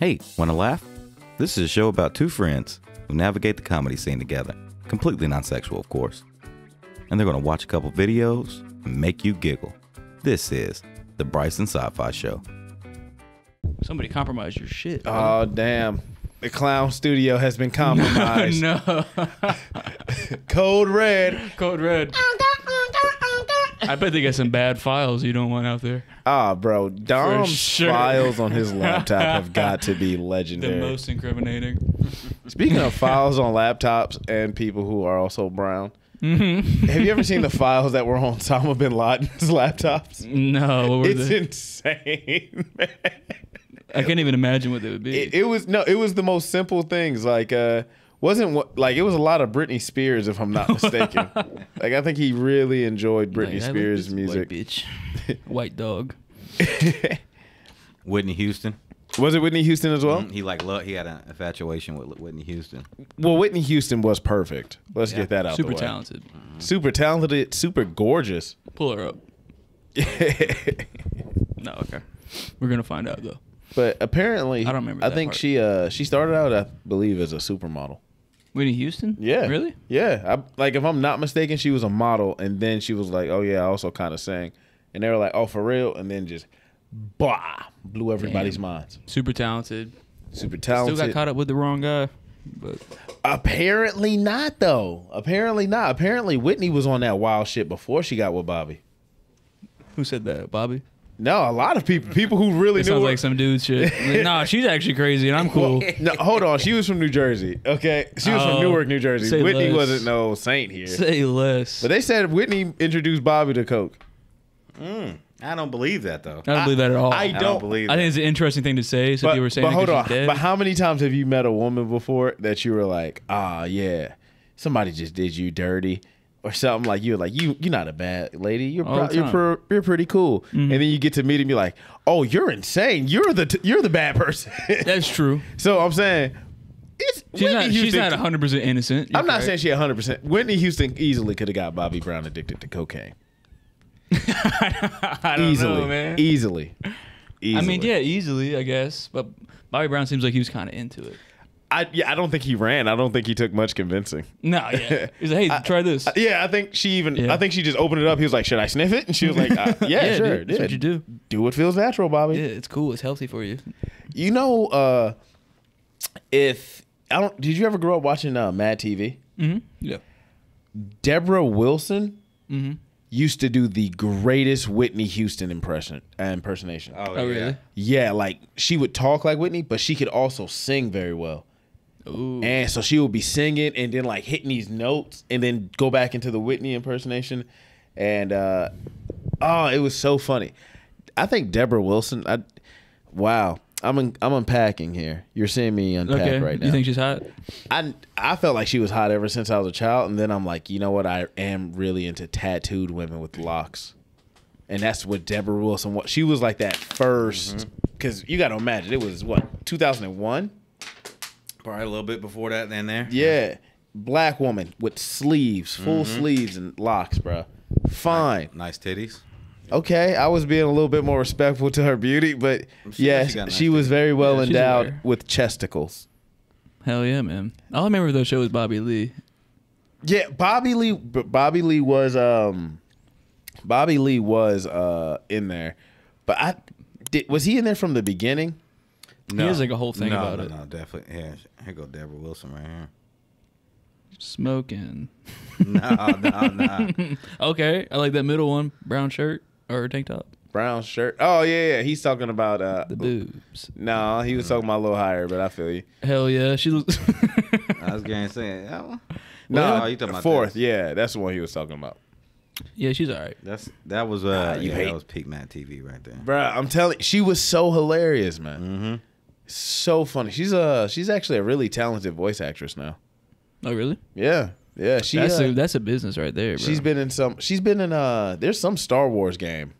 Hey, want to laugh? This is a show about two friends who navigate the comedy scene together. Completely non sexual, of course. And they're going to watch a couple videos and make you giggle. This is The Bryce and SiFi Show. Somebody compromised your shit. Oh damn. The clown studio has been compromised. no. Code red. Code red. I bet they got some bad files you don't want out there. Ah, bro. Dom's sure. files on his laptop have got to be legendary. The most incriminating. Speaking of files on laptops and people who are also brown, Mm-hmm. have you ever seen the files that were on Osama bin Laden's laptops? No, what were It's they? insane. man. I can't even imagine what they would be. It, it was no, it was the most simple things. Like, uh, wasn't what like it was a lot of Britney Spears, if I'm not mistaken. like, I think he really enjoyed Britney Like, I like Spears music. White bitch. White dog. Whitney Houston. Was it Whitney Houston as well? He like lo- he had an infatuation with Whitney Houston. Well, Whitney Houston was perfect. Let's Yeah. get that out Super the way. talented. Super talented, super gorgeous. Pull her up. No, okay. We're gonna find out though. but apparently, I don't remember I that think part. she uh she started out, I believe, as a supermodel. Whitney Houston? Yeah, Really? Yeah, I, like if I'm not mistaken, she was a model, and then she was like, "Oh yeah, I also kind of sang," and they were like, "Oh for real," and then just, bah, blew everybody's Damn. minds. Super talented. Super Still talented. got caught up with the wrong guy. But Apparently not though. Apparently not. Apparently Whitney was on that wild shit before she got with Bobby. who said that? Bobby? No, a lot of people, people who really It knew sounds her. like some dude shit. Like, nah, she's actually crazy and I'm cool. no, hold on. She was from New Jersey. Okay, she was from Oh, Newark, New Jersey. say Whitney less. wasn't no saint here. Say less. But they said Whitney introduced Bobby to coke. I don't believe that though. I don't believe that at all. I I don't- don't believe. I that. think it's an interesting thing to say. So But, people were saying but hold on. dead. But how many times have you met a woman before that you were like, ah, yeah, somebody just did you dirty? Or something like you're like you you're not a bad lady you're pro- you're pro- you're pretty cool Mm-hmm. and then you get to meet him you're like oh you're insane you're the t- you're the bad person That's true. so I'm saying it's She's Whitney not. She's Houston- not 100 percent innocent. You're I'm not correct. saying she 100 percent Whitney Houston easily could have got Bobby Brown addicted to cocaine I don't easily know, man. easily easily I mean, yeah, easily, I guess. But Bobby Brown seems like he was kind of into it. I yeah I don't think he ran I don't think he took much convincing No, yeah. He's like, hey, try this. Uh, Yeah, I think she even. Yeah. I think she just opened it up. He was like, "Should I sniff it?" And she was like, uh, "Yeah, Yeah, sure. dude, that's yeah. what you do. Do what feels natural, Bobby." yeah, it's cool. It's healthy for you. You know, uh, if I don't, did you ever grow up watching uh, Mad TV? Mm-hmm. Yeah. Debra Wilson Mm-hmm. used to do the greatest Whitney Houston impression uh, impersonation. Oh, Oh, yeah. really? Yeah, like she would talk like Whitney, but she could also sing very well. Ooh. And so she would be singing and then like hitting these notes and then go back into the Whitney impersonation. And uh oh, it was so funny. I think Debra Wilson, I wow. I'm un, I'm unpacking here. You're seeing me unpack okay. right now. You think she's hot? I I felt like she was hot ever since I was a child and then I'm like, you know what? I am really into tattooed women with locks. And that's what Debra Wilson was. She was like that 1st cuz you got to imagine it was what? 2001? Probably a little bit before that. Then there. Yeah, black woman with sleeves, full sleeves and locks, bro. Fine. Nice titties. Okay, I was being a little bit more respectful to her beauty, but She- yes, she she, nice was titties. very well Yeah, endowed with chesticles. Hell yeah, man. All I remember of those show was Bobby Lee. Yeah, Bobby Lee. Bobby Lee was um, Bobby Lee was uh in there, but I did. Was he in there from the beginning? No. has, like, a whole thing no, about no, it. No, definitely. Yeah, here go Debra Wilson right here. Smoking. No, no, no. Okay, I like that middle one. Brown shirt or tank top. Brown shirt. Oh yeah, yeah. He's talking about uh. The boobs. No, he was talking about a little higher, but I feel you. Hell yeah, she looks. I was going to say that one. No, you talking about fourth. this. Yeah, that's the one he was talking about. yeah, she's all right. That's that was uh you yeah, hate- that was peak Mad TV right there. bro. I'm telling she was so hilarious, man. Mm-hmm. So funny. She's a she's actually a really talented voice actress now. Oh really? Yeah. Yeah. She that's uh, a that's a business right there, bro. she's been in some she's been in uh there's some Star Wars game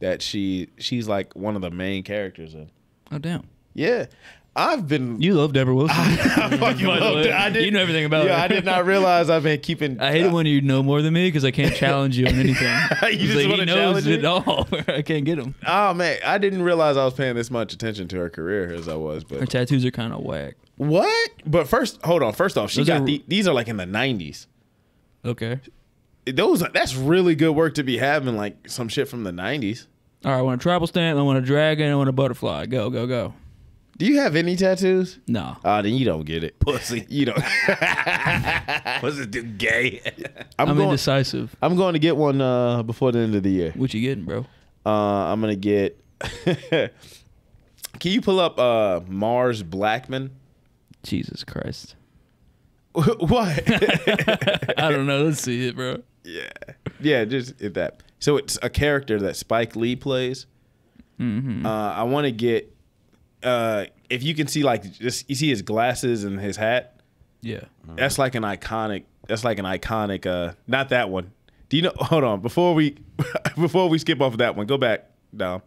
that she she's like one of the main characters in. oh damn. Yeah. I've been. You love Debra Wilson. I fucking By the loved it. I didn't, you know everything about yeah, her. I did not realize I've been keeping. I hate it when you know more than me because I can't challenge you on anything. You just like, wanna he knows challenge it all. I can't get him. Oh man, I didn't realize I was paying this much attention to her career as I was. But her tattoos are kind of whack. what? But first, hold on. First off, she Those got are- the, these are like in the nineties. Okay. Those that's really good work to be having like some shit from the nineties. All right. I want a tribal stamp. I want a dragon. I want a butterfly. Go, go, go. Do you have any tattoos? No. Ah, then you don't get it, Pussy. You don't. What's it dude gay? I'm, I'm going. indecisive. I'm going to get one uh, before the end of the year. What you getting, bro? Uh, I'm gonna get. Can you pull up uh, Mars Blackman? Jesus Christ. what? I don't know. Let's see it, bro. yeah, yeah. Just if that. So it's a character that Spike Lee plays. Mm-hmm. Uh, I want to get. Uh, if you can see like just you see his glasses and his hat. Yeah. That's like an iconic. That's like an iconic. Uh, not that one. Do you know? Hold on. Before we, before we skip off of that one, go back, Dom.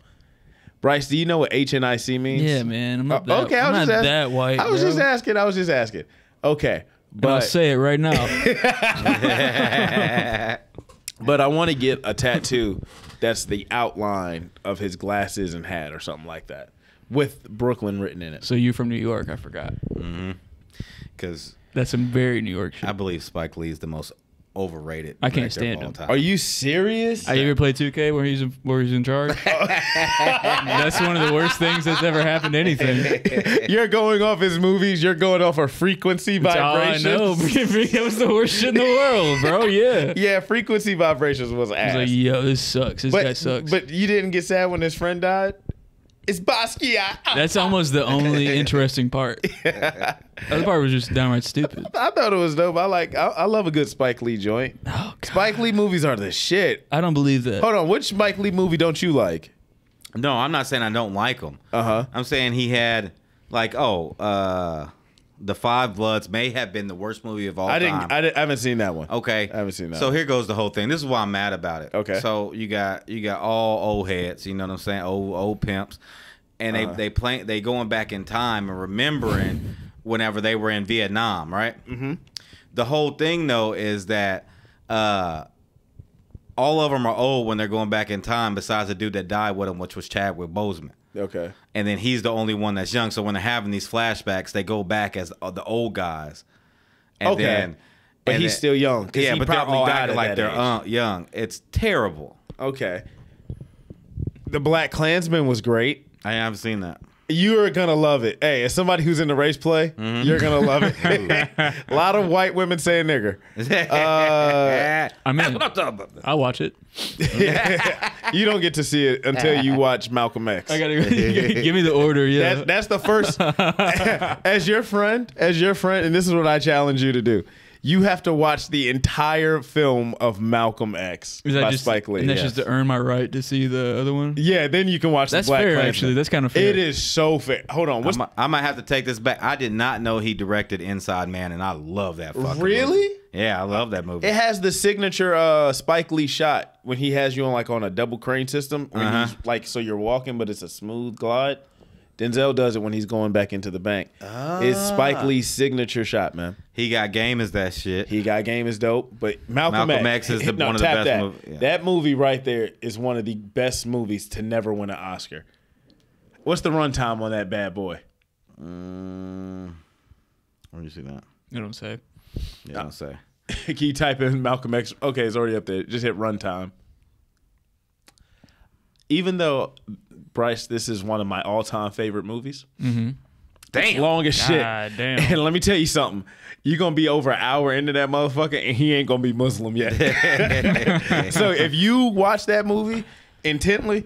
Bryce, do you know what HNIC means? Yeah, man. I'm not that, okay, I was just that asking, white. I was bro. just asking. I was just asking. Okay, And I'll say it right now. but I want to get a tattoo that's the outline of his glasses and hat or something like that with Brooklyn written in it. so you from New York? I forgot. Mm-hmm. Because That's some very New York shit. I believe Spike Lee is the most overrated. I can't stand of him. time. Are you serious? I ever played 2K where he's in, where he's in charge. that's one of the worst things that's ever happened to anything. You're going off his movies. You're going off a frequency That's all I know. that was the worst shit in the world, bro. Yeah. Yeah, frequency vibrations was I ass. was like, yo, this sucks. This guy but sucks. but you didn't get sad when his friend died. It's Basquiat. that's almost the only interesting part. The other part was just downright stupid. I thought it was dope. I like. I, I love a good Spike Lee joint. Oh, God. Spike Lee movies are the shit. I don't believe that. Hold on, which Spike Lee movie don't you like? No, I'm not saying I don't like him. Uh huh. I'm saying he had like, oh, uh, the Five Bloods may have been the worst movie of all I time. didn't. I, didn't, I haven't seen that one. Okay, I haven't seen that So one. here goes the whole thing. This is why I'm mad about it. Okay. So you got you got all old heads. You know what I'm saying? Old old pimps, and they Uh-huh. they play they going back in time and remembering whenever they were in Vietnam, right? Mm-hmm. The whole thing though is that uh, all of them are old when they're going back in time. Besides the dude that died with them, which was Chadwick Boseman Okay. and then he's the only one that's young. So when they're having these flashbacks, they go back as uh, the old guys. And Okay. then, But and he's then- still young. Yeah, he but they're probably all died acting like that they're age. uh, young. It's terrible. Okay. The Black Klansman was great. I haven't seen that. You're gonna love it. Hey, as somebody who's in the race play, Mm-hmm. you're gonna love it. a lot of white women saying nigger. Uh, I'm in. I'll watch it. you don't get to see it until you watch Malcolm X. I gotta give me the order. Yeah. That's, that's the first. as your friend, as your friend, and this is what I challenge you to do. You have to watch the entire film of Malcolm X Is that by just, Spike Lee. And that's Yes. just to earn my right to see the other one. yeah, then you can watch That's the Black fair, Klansman. actually. That's kind of fair. It is so fair. Hold on. What's I'm, I might have to take this back. I did not know he directed Inside Man, and I love that fucking Really? movie. Yeah, I love that movie. It has the signature uh, Spike Lee shot when he has you on like on a double crane system. When Uh-huh. he's like so you're walking, but it's a smooth glide. Denzel does it when he's going back into the bank. It's Spike Lee's signature shot, man. he got game as that shit. He got game is dope, but Malcolm, Malcolm X is the- No, one of the tap best That. mov- yeah. that movie right there is one of the best movies to never win an Oscar. What's the runtime on that bad boy? Mm, where you see that? You know what I'm saying? Yeah, I'll say. Can you type in Malcolm X? Okay, it's already up there. Just hit runtime. Even though Bryce, this is one of my all-time favorite movies. Mm-hmm. Damn. Long as shit. God damn. And let me tell you something. You're gonna be over an hour into that motherfucker, and he ain't gonna be Muslim yet. so if you watch that movie intently,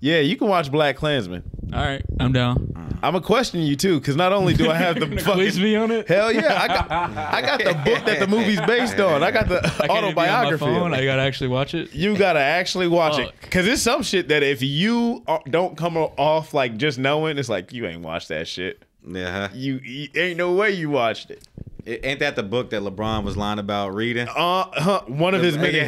yeah, you can watch Black Klansman. All right, I'm down. I'm gonna question you too, because not only do I have the Quiz fucking me on it. hell yeah, I got I got the book that the movie's based on. I got the I can't be on my autobiography. of phone. I gotta actually watch it. You gotta actually watch it because it's some shit that if you uh, don't come off like just knowing, it's like you ain't watched that shit. Yeah. You, you ain't no way you watched it. I- Ain't that the book that LeBron was lying about reading? Uh, huh, one of his many.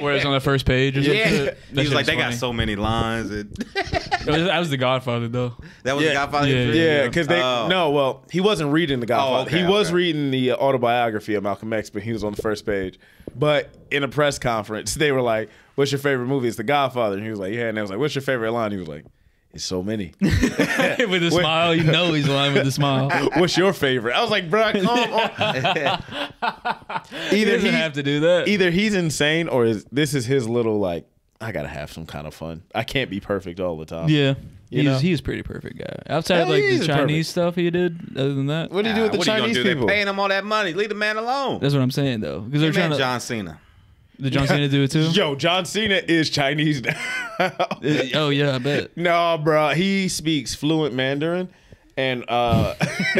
Where it's on the first page or something. Yeah. That He was shit like, they got so many lines. And It was, was the Godfather though. That was Yeah. the Godfather. Yeah, three? Yeah, because they Oh. no, well, he wasn't reading the Godfather. okay, he was okay. reading the autobiography of Malcolm X, but he was on the first page. But in a press conference, they were like, "What's your favorite movie?" It's The Godfather, and he was like, "Yeah." And they was like, "What's your favorite line?" He was like, "It's so many." with a smile, you know he's lying with a smile. What's your favorite? I was like, "Bro, come on." Either doesn't he, have to do that. either he's insane or is this is his little like. I gotta have some kind of fun. I can't be perfect all the time. Yeah. You He's, know? he's a pretty perfect guy. Outside Yeah, like the Chinese perfect. stuff he did, other than that, What do you do with the what are you Chinese do? people? They're paying him all that money. Leave the man alone. that's what I'm saying though. Because they're trying man, to. John Cena. Did John Cena do it too? Yo, John Cena is Chinese now. oh yeah, I bet. No, bro, he speaks fluent Mandarin, and uh,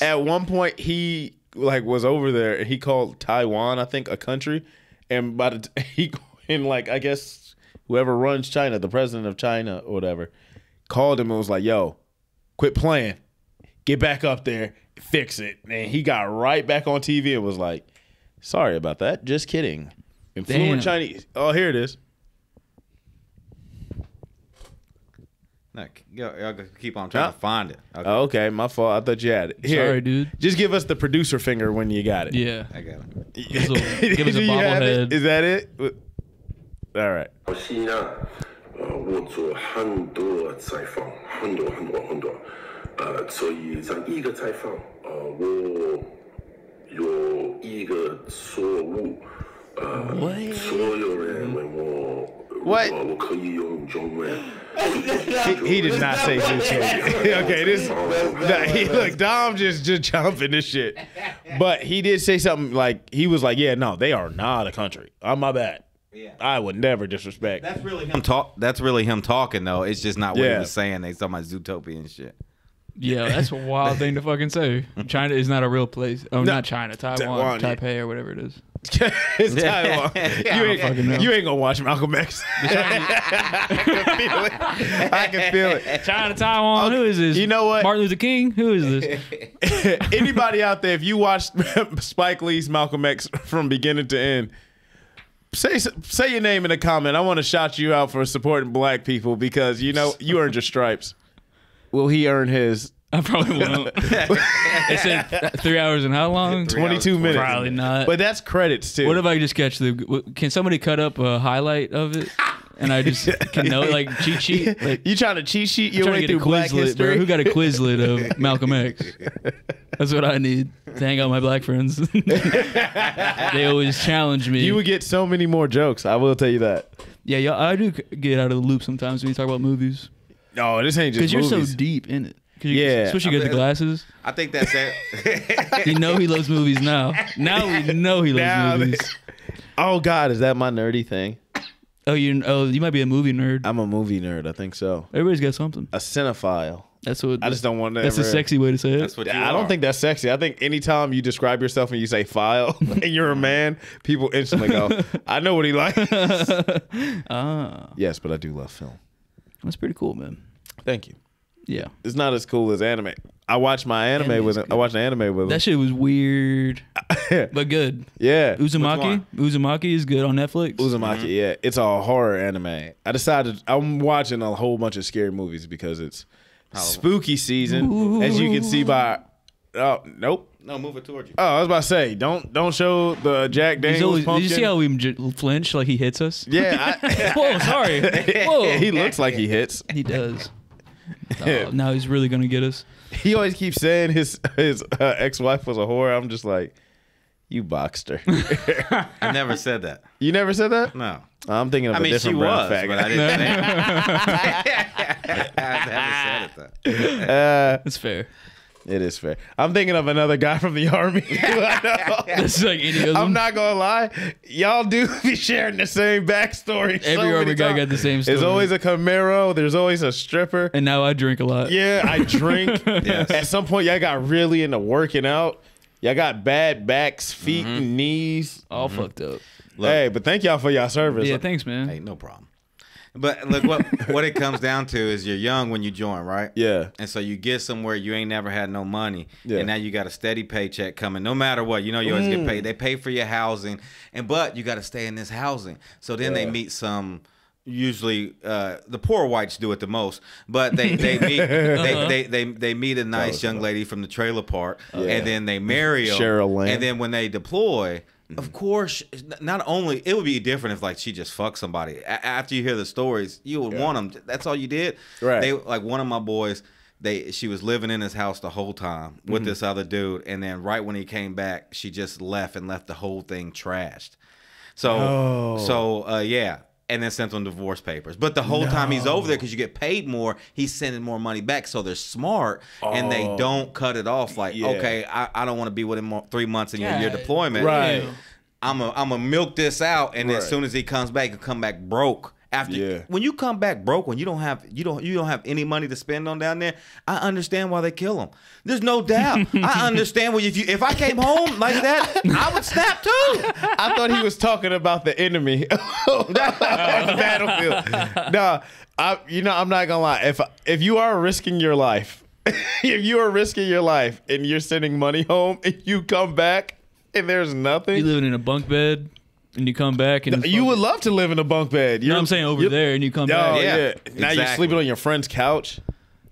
at one point he like was over there. and He called Taiwan, I think, a country, and by the t- he and like I guess whoever runs China, the president of China or whatever, called him and was like, "Yo, quit playing, get back up there, fix it." And he got right back on TV and was like, "Sorry about that, just kidding." In Damn. fluent Chinese. Oh, here it is. No, y'all, y'all keep on trying Huh? to find it. Okay, Oh, okay, my fault. I thought you had it. Here, Sorry, dude. Just give us the producer finger when you got it. Yeah. I got it. Give us a, give us a Do you have it? bobblehead. Is that it? All right. 西呢，呃，我做很多采访，很多很多很多，呃，所以在一个采访，呃，我有一个错误， what? What? he, he did not say Zootopia. okay, this nah, he, look Dom just just jumping this shit, but he did say something like he was like, "Yeah, no, they are not a country. I'm my bad. Yeah. I would never disrespect." That's really him talk. That's really him talking though. It's just not what yeah. he was saying. They talking about Zootopia and shit. Yeah, that's a wild thing to fucking say. China is not a real place. Oh, no, not China, Taiwan, Taiwan Taipei, or whatever it is it's Taiwan. Yeah, you, fucking know. ain't, you ain't gonna watch Malcolm X. I can feel it. I can feel it. China, Taiwan. Who is this? You know what? Martin Luther King. Who is this? Anybody out there, if you watched Spike Lee's Malcolm X from beginning to end, say say your name in a comment. I want to shout you out for supporting black people because you know you earned your stripes. Will he earn his I probably won't. it said three hours and how long? 22 minutes? Probably not. But that's credits too. What if I just catch the? Can somebody cut up a highlight of it, and I just can know like cheat sheet? Like, you trying to cheat sheet your trying way to get through a Black Quizlet, bro. Who got a Quizlet of Malcolm X? That's what I need to hang out with my black friends. they always challenge me. you would get so many more jokes. I will tell you that. yeah, yeah, I do get out of the loop sometimes when you talk about movies No, this ain't just because you're so deep in it. 'Cause you, Yeah. especially you get the glasses. I think that's it. You know he loves movies now. Now we know he loves Now they- movies. Oh God, is that my nerdy thing? Oh, you oh you might be a movie nerd. I'm a movie nerd. I think so. Everybody's got something. A cinephile. That's what. I just don't want to. That's ever, a sexy way to say it. That's what you I don't think that's sexy. I think anytime you describe yourself and you say file and you're a man, people instantly go, I know what he likes. ah, yes, but I do love film. that's pretty cool, man. Thank you. Yeah, It's not as cool as anime. I watched my anime Anime's with him. I good. watched an anime with him. that shit was weird, but good. yeah. Uzumaki, one? Uzumaki is good on Netflix. Uzumaki, mm-hmm. yeah. It's a horror anime. I decided I'm watching a whole bunch of scary movies because it's spooky season. As you can see by Oh, nope. No, move it towards you. Oh, I was about to say, don't don't show the Jack He's Daniels always, did you see how we j- flinch like he hits us? yeah, I, Whoa, sorry. Whoa, he looks like he hits. he does. Oh, now he's really gonna get us. He always keeps saying his his uh, ex wife was a whore. I'm just like, you boxed her. I never said that. you never said that. No. I'm thinking of I a mean, she different brown was, faggot. but I didn't say it. I never said it. Though. Uh, That's fair. It is fair. I'm thinking of another guy from the army. who That's like idiotism. I'm not gonna lie, y'all do be sharing the same backstory. so Every many army guy times. got the same story. There's always a Camaro. There's always a stripper. and now I drink a lot. Yeah, I drink. Yes. At some point, y'all got really into working out. Y'all got bad backs, feet, Mm-hmm. and knees. all fucked up. Look, Hey, but thank y'all for y'all service. Yeah, thanks, man. hey, no problem. But look, what what it comes down to is you're young when you join, right? Yeah. And so you get somewhere you ain't never had no money, Yeah. and now you got a steady paycheck coming. No matter what, you know you always get Mm. paid. They pay for your housing, and but you got to stay in this housing. So then they meet some usually uh, the poor whites do it the most, but they they meet they, they, they they meet a nice young lady from the trailer park, and then they marry her. Cheryl Lynn. and then when they deploy. Of course, not only it would be different if like she just fucked somebody. A- after you hear the stories, you would want them. That's all you did. Right. They like one of my boys. They she was living in his house the whole time with Mm-hmm. this other dude, and then right when he came back, she just left and left the whole thing trashed. So Oh. so uh, yeah, and then sent them divorce papers. But the whole time he's over there because you get paid more, he's sending more money back. So they're smart and they Oh. don't cut it off. Like Yeah. okay, I, I don't want to be with him more, three months in your year God deployment. Right. damn. I'm a I'm a milk this out, and Right. as soon as he comes back, he'll come back broke. After Yeah. when you come back broke, when you don't have you don't you don't have any money to spend on down there, I understand why they kill them There's no doubt. I understand what if you if I came home like that, I would snap too. I thought he was talking about the enemy on uh, the battlefield. No, I, you know, I'm not gonna lie. If if you are risking your life, if you are risking your life and you're sending money home and you come back and there's nothing You nothing, living in a bunk bed and you come back and you would love to live in a bunk bed. You know You're, what I'm saying over you're- there and you come Oh back. yeah. Yeah, Now you're sleeping on your friend's couch.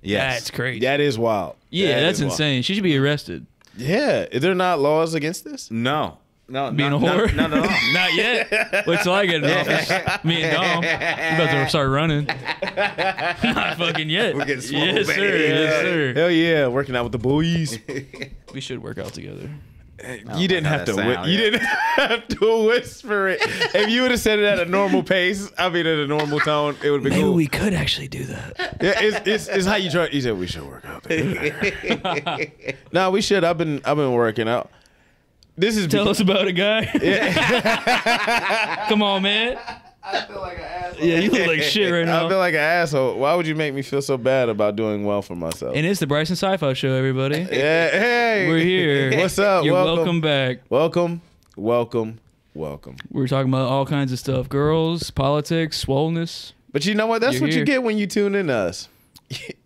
Yes, That's crazy. That is wild. yeah, That that's is wild. insane. She should be arrested. Yeah, is there not laws against this? No, no, Being no, a whore? No, no, no. Not yet. Wait till I get in office. Me and Dom. We about to start running. Not fucking yet. We're getting swole, yes, sir. baby. Yes, sir. Hell yeah, working out with the boys. We should work out together. You didn't have to. that whi- sound, you yeah. didn't have to whisper it. If you would have said it at a normal pace, I mean at a normal tone, it would have been Maybe cool. we could actually do that. yeah, it's, it's, it's how you try. You said we should work out. Together. no, we should. I've been I've been working out. This is Tell be- us about it, guy. Yeah. Come on, man. I feel like an asshole. Yeah, you look like shit right now. I feel like an asshole. Why would you make me feel so bad about doing well for myself? And it's the Bryce and SiFi Show, everybody. yeah, hey, We're here. What's up? You're welcome. welcome back. welcome, welcome, welcome. We're talking about all kinds of stuff: girls, politics, swollenness. But you know what? That's You're what you get when you tune in to us.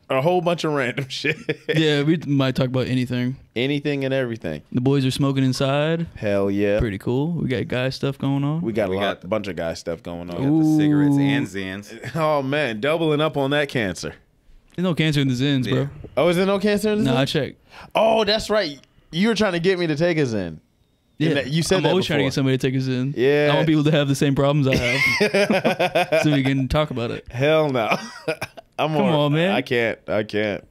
A whole bunch of random shit. Yeah, we might talk about anything. Anything and everything. The boys are smoking inside. Hell yeah. Pretty cool. We got guy stuff going on. We got a We lot, got- bunch of guy stuff going on. We on. got the cigarettes and Zyns. Oh man, doubling up on that cancer. There's no cancer in the Zyns, bro. Oh, is there no cancer in this? No, I checked. Oh, that's right. You were trying to get me to take us in. Yeah, that- you said I'm that always trying to get somebody to take us in. Yeah. I want people to have the same problems I have, so we can talk about it. Hell no. I'm Come on, man. I can't. I can't.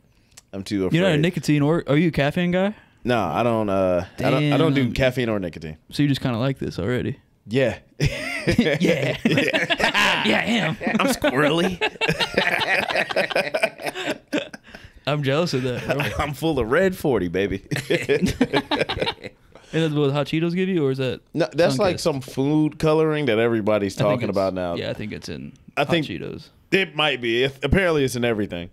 I'm too afraid. You're not a nicotine or are you a caffeine guy? No, I don't. Uh, I don't. I don't do caffeine or nicotine. So you just kind of like this already? Yeah. Yeah, yeah, yeah, I am. I'm squirrely. I'm jealous of that, bro. I'm full of red forty, baby. And that's what hot Cheetos give you, or is that? no, that's like some food coloring that everybody's talking about now. Yeah, I think it's in. I hot think- Cheetos. It might be. It- apparently, it's in everything.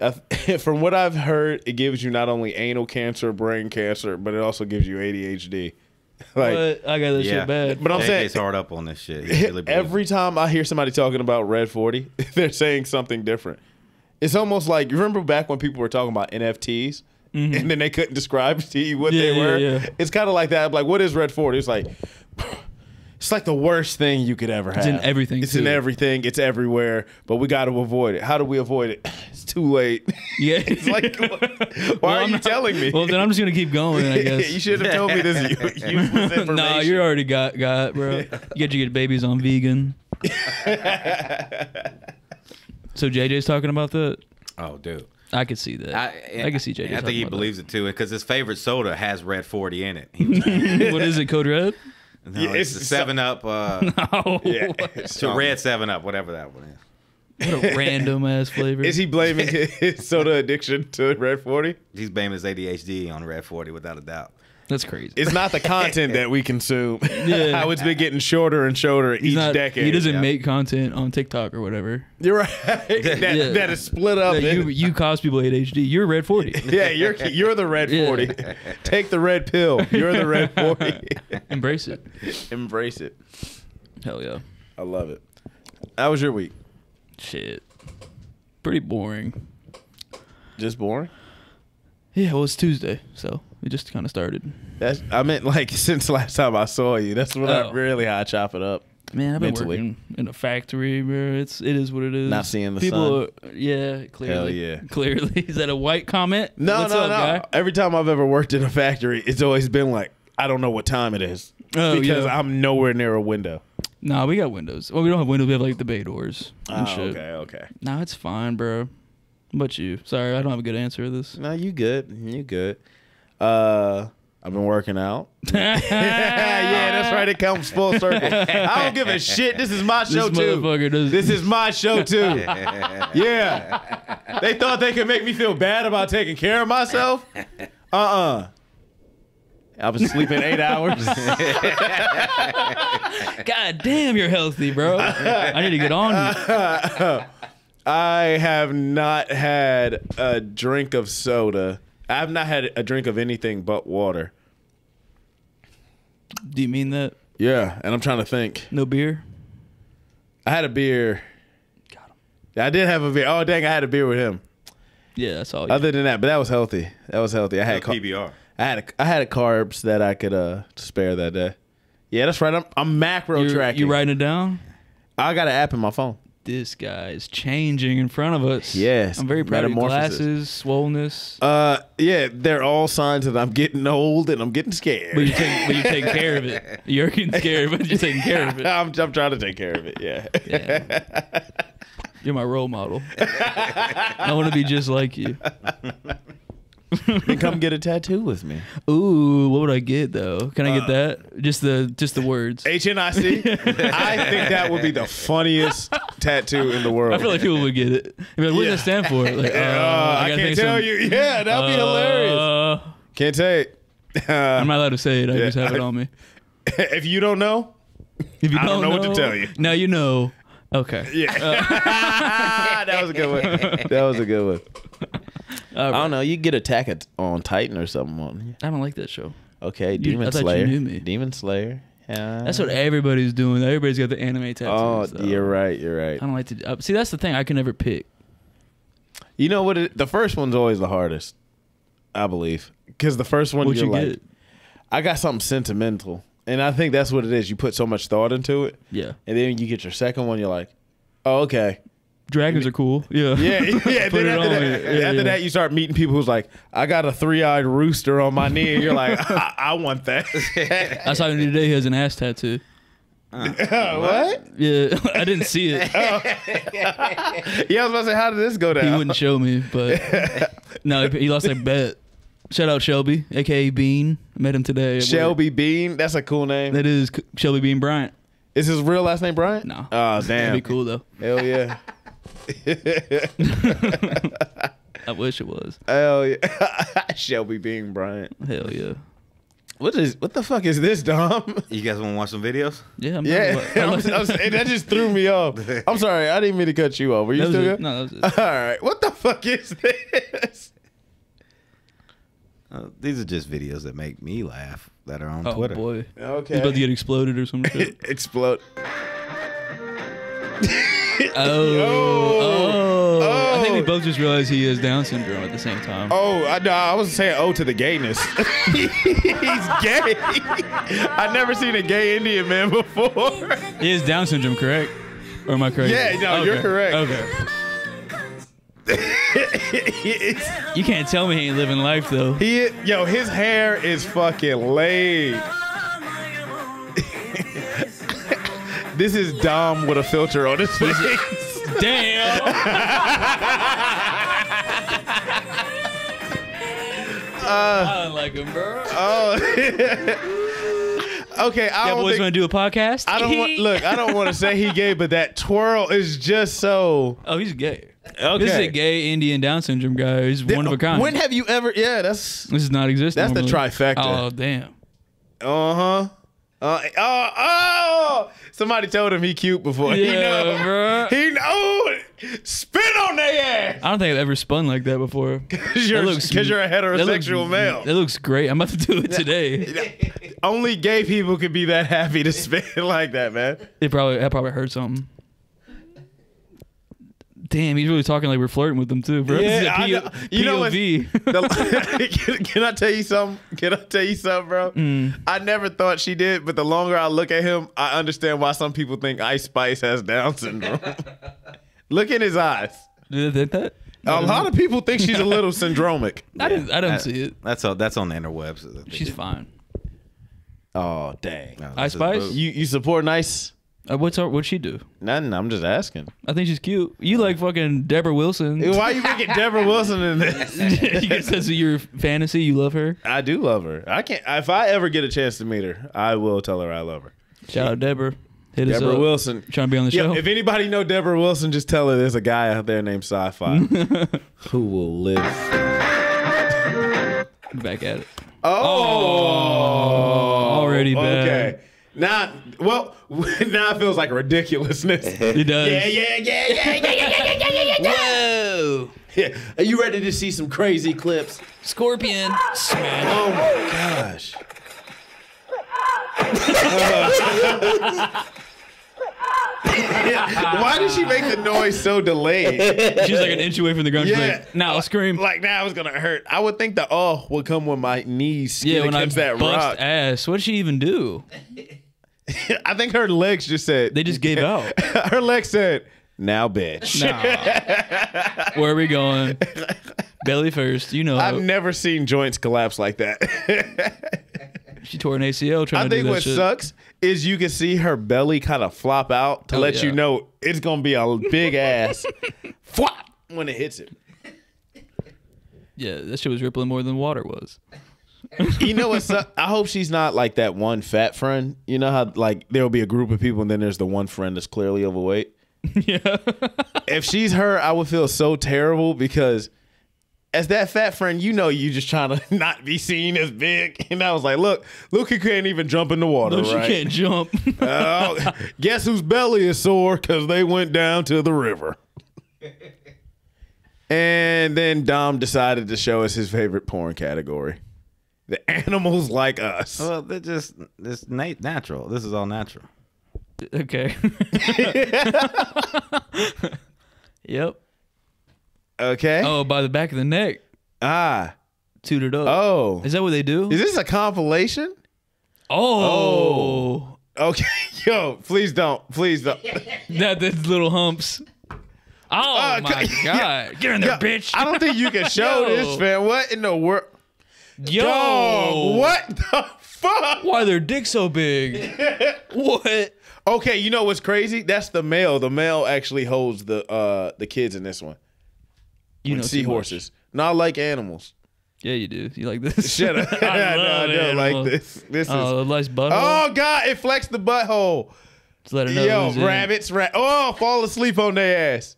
I th- From what I've heard, it gives you not only anal cancer, brain cancer, but it also gives you ADHD. Like But I got this Yeah. shit bad. But I'm saying- JJ's hard up on this shit. Really believes every time I hear somebody talking about Red Forty, they're saying something different. It's almost like you remember back when people were talking about NFTs. Mm-hmm. And then they couldn't describe to you what. Yeah, they were. yeah. It's kind of like that. Like, what is Red Forty? It's like, it's like the worst thing you could ever have. It's in everything, It's in everything. It's everywhere. But we got to avoid it. How do we avoid it? It's too late. Yeah. it's like, why Well, are I'm you not- telling me? Well, then I'm just gonna keep going. I guess. you should have told me this u- useless information. nah, you're already got got, bro. You got you get babies on vegan. so JJ's talking about that. Oh, dude. I could see that. I, I, could see JJ. I think he about believes it too, because his favorite soda has Red Forty in it. He was like, that. what is it? Code Red? No, Yeah, it's it's the Seven Up, uh, Oh, Yeah. to Red Seven Up, whatever that one is. what a random ass flavor. Is he blaming his soda addiction to Red 40? He's blaming his ADHD on Red Forty without a doubt. That's crazy. It's not the content that we consume. Yeah. How it's been getting shorter and shorter He's each not, decade. He doesn't yeah. make content on TikTok or whatever. You're right. that, Yeah. that is split up. That you you cause people ADHD. You're red forty. yeah, you're you're the red Yeah. 40. Take the red pill. You're the red 40. Embrace it. Embrace it. Hell yeah. I love it. How was your week? Shit. Pretty boring. Just boring? Yeah, well it's Tuesday, so we just kind of started. That's I meant like since last time I saw you. That's what I Oh. really how I chop it up. Man, I've been Mentally. working in a factory, bro. It's it is what it is. Not seeing the People, Are, yeah, clearly. Hell yeah. Clearly, is that a white comment? No, What's no, up, no. guy? Every time I've ever worked in a factory, it's always been like, I don't know what time it is Oh, because yeah. I'm nowhere near a window. Nah, we got windows. Well, we don't have windows. We have like the bay doors and Oh, shit. okay, okay. Nah, it's fine, bro. What about you? Sorry, I don't have a good answer to this. No, you good. You good. Uh, I've been working out. yeah, that's right. It comes full circle. I don't give a shit. This is my show this too. does. This is my show too. yeah. They thought they could make me feel bad about taking care of myself. Uh-uh. I was sleeping eight hours. God damn, you're healthy, bro. I need to get on. you. I have not had a drink of soda. I have not had a drink of anything but water. Do you mean that? Yeah, and I'm trying to think. No beer? I had a beer. Got him. I did have a beer. Oh dang, I had a beer with him. Yeah, that's all. Other than that, but that was healthy. That was healthy. I had ca- PBR. I had a, I had a carbs that I could uh spare that day. Yeah, that's right. I'm, I'm macro you tracking. you writing it down? I got an app in my phone. This guy is changing in front of us. Yes, I'm very proud of glasses, swollenness. Uh, yeah, they're all signs that I'm getting old and I'm getting scared. But you take, but you take care of it. You're getting scared, but you're taking care of it. I'm, I'm trying to take care of it. Yeah. Yeah. You're my role model. I want to be just like you. then come get a tattoo with me. Ooh, what would I get though? Can I get that? Just the just the words. HNIC. I think that would be the funniest tattoo in the world. I feel like people would get it. They'd like, what does that stand for? Like, uh, Uh, I, gotta can't tell you. Yeah, that'd be hilarious. Uh, Can't tell you. I'm not allowed to say it. I Yeah, just have it on me. if you don't know, If you I don't know what to tell you. Now you know. Okay. yeah. that was a good one. That was a good one. I don't know. You get Attack It on Titan or something on. I don't like that show. Okay, You- Demon I thought you Slayer. knew me. Demon Slayer. Yeah. That's what everybody's doing. Everybody's got the anime tattoos. Oh, though. you're right. You're right. I don't like to. Uh, see, that's the thing. I can never pick. You know what? It, the first one's always the hardest, I believe, because the first one What you're you like, get? I got something sentimental, and I think that's what it is. You put so much thought into it, Yeah. and then you get your second one, you're like, oh, okay, Dragons are cool. Yeah. yeah, yeah. Put then it after, on that. Yeah, after yeah. that, you start meeting people who's like, I got a three-eyed rooster on my knee, and you're like, I, I want that. I saw him today. He has an ass tattoo. Uh. what? Yeah, I didn't see it. Yeah, I was about to say, how did this go down? He wouldn't show me, but no, he he lost a bet. Shout out Shelby, aka Bean. I met him today. at work. Shelby Bean, that's a cool name. That is Shelby Bean Bryant. Is his real last name Bryant? No. Oh That'd damn. be cool though. Hell yeah. I wish it was. Hell yeah. Shelby Bean Bryant. Hell yeah. What is what the fuck is this, Dom? You guys want to watch some videos? Yeah. I'm Yeah, down I'm, I'm that just threw me off. I'm sorry, I didn't mean to cut you off. Were you That still it. good? No, that was it. All right, what the fuck is this? Uh, these are just videos that make me laugh that are on Oh Twitter. Oh boy. Okay, He's about to get exploded or some shit. explode. Oh, oh, I think we Oh. both just realized he has Down syndrome at the same time. Oh, I, no, I was saying oh to the gayness. He's gay. I've never seen a gay Indian man before. He has Down syndrome, correct? Or am I correct? Yeah, no, you're correct. Okay. You can't tell me he ain't living life though. he, yo, his hair is fucking laid. This is Dom with a filter on his face. Damn. I don't like him, bro. Oh. okay, I Yeah, don't boys think, to do a podcast? I don't want look. I don't want to say he gay, but that twirl is just so. Oh, he's gay. Okay. This is a gay Indian Down syndrome guy. He's one of a kind. When have you ever? Yeah, that's. this is not existing. That's the trifecta. Oh, damn. Uh huh. Uh, oh, oh! Somebody told him he cute before. he Yeah, know. bruh. He know. Spit on their ass. I don't think I've ever spun like that before. Because you're, looks- you're a That looks- heterosexual male. That looks great. I'm about to do it today. Only gay people could be that happy to spin like that, man. It probably that probably hurt something. Damn, he's really talking like we're flirting with them too, bro. This is a Yeah, I P- know. You know what's- POV. Can, can I tell you something? Can I tell you something, bro? Mm. I never thought she did, but the longer I look at him, I understand why some people think Ice Spice has Down syndrome. look in his eyes. Did they think that? A lot of people think she's a little syndromic. I didn't. I didn't That- see it. That's all. That's on the interwebs. I She's fine. Oh dang! No, Ice Spice? You you support Nice? Uh, what's her, what'd she do? Nothing. I'm just asking. I think she's cute. You like fucking Debra Wilson. Why you making Debra Wilson in this? you guess that's your fantasy. You love her. I do love her. I can't. If I ever get a chance to meet her, I will tell her I love her. Shout out Deborah. Hit us Deborah up. Wilson. Trying to be on the Yeah, show. if anybody know Debra Wilson, just tell her there's a guy out there named SiFi who will live. Back at it. Oh, already bad. Okay. Now, well, now it feels like ridiculousness. It does. Yeah, yeah, yeah, yeah, yeah, yeah, yeah, yeah, yeah, yeah. Whoa. Yeah. Are you ready to see some crazy clips? Scorpion. Smash. Oh my gosh. Why did she make the noise so delayed? She's like an inch away from the ground. Yeah. like, now I'll scream. Like now it's gonna hurt. I would think the oh would come when my knees yeah, when I that bust rock. ass. What did she even do? I think her legs just said They just gave out. her legs said, now bitch. Nah. Where are we going? Belly first. You know. I've never seen joints collapse like that. she tore an ACL trying I to do that I think what shit. sucks is you can see her belly kind of flop out to Oh, let yeah. you know it's gonna be a big ass flop when it hits it. Yeah, that shit was rippling more than water was. You know what? suck- I hope she's not like that one fat friend. You know how like there'll be a group of people and then there's the one friend that's clearly overweight. yeah. if she's her, I would feel so terrible because as that fat friend, you know you just trying to not be seen as big. And I was like, look, look, he can't even jump in the water, No, she can't jump. Oh, guess whose belly is sore because they went down to the river. and then Dom decided to show us his favorite porn category. The animals like us. Well, they're just it's nat- natural. This is all natural. okay. yep. Okay. Oh, by the back of the neck. Ah. Tooted up. Oh. Is that what they do? Is this a compilation? oh. Okay. Yo, please don't. Please don't. That that's little humps. Oh Uh, my c- god. Get in there, Yo, bitch. I don't think you can show this, man. What in the world? Yo. Dog, what the fuck? Why their dick so big? what? Okay, you know what's crazy? That's the male. The male actually holds the uh the kids in this one. You know seahorses. Not like animals. Yeah, you do. You like this? Shut up. I no, I don't like this. This Oh, is. a nice butthole. Oh God! It flexed the butthole. Just let her know Yo, rabbits, rat. Oh, fall asleep on their ass.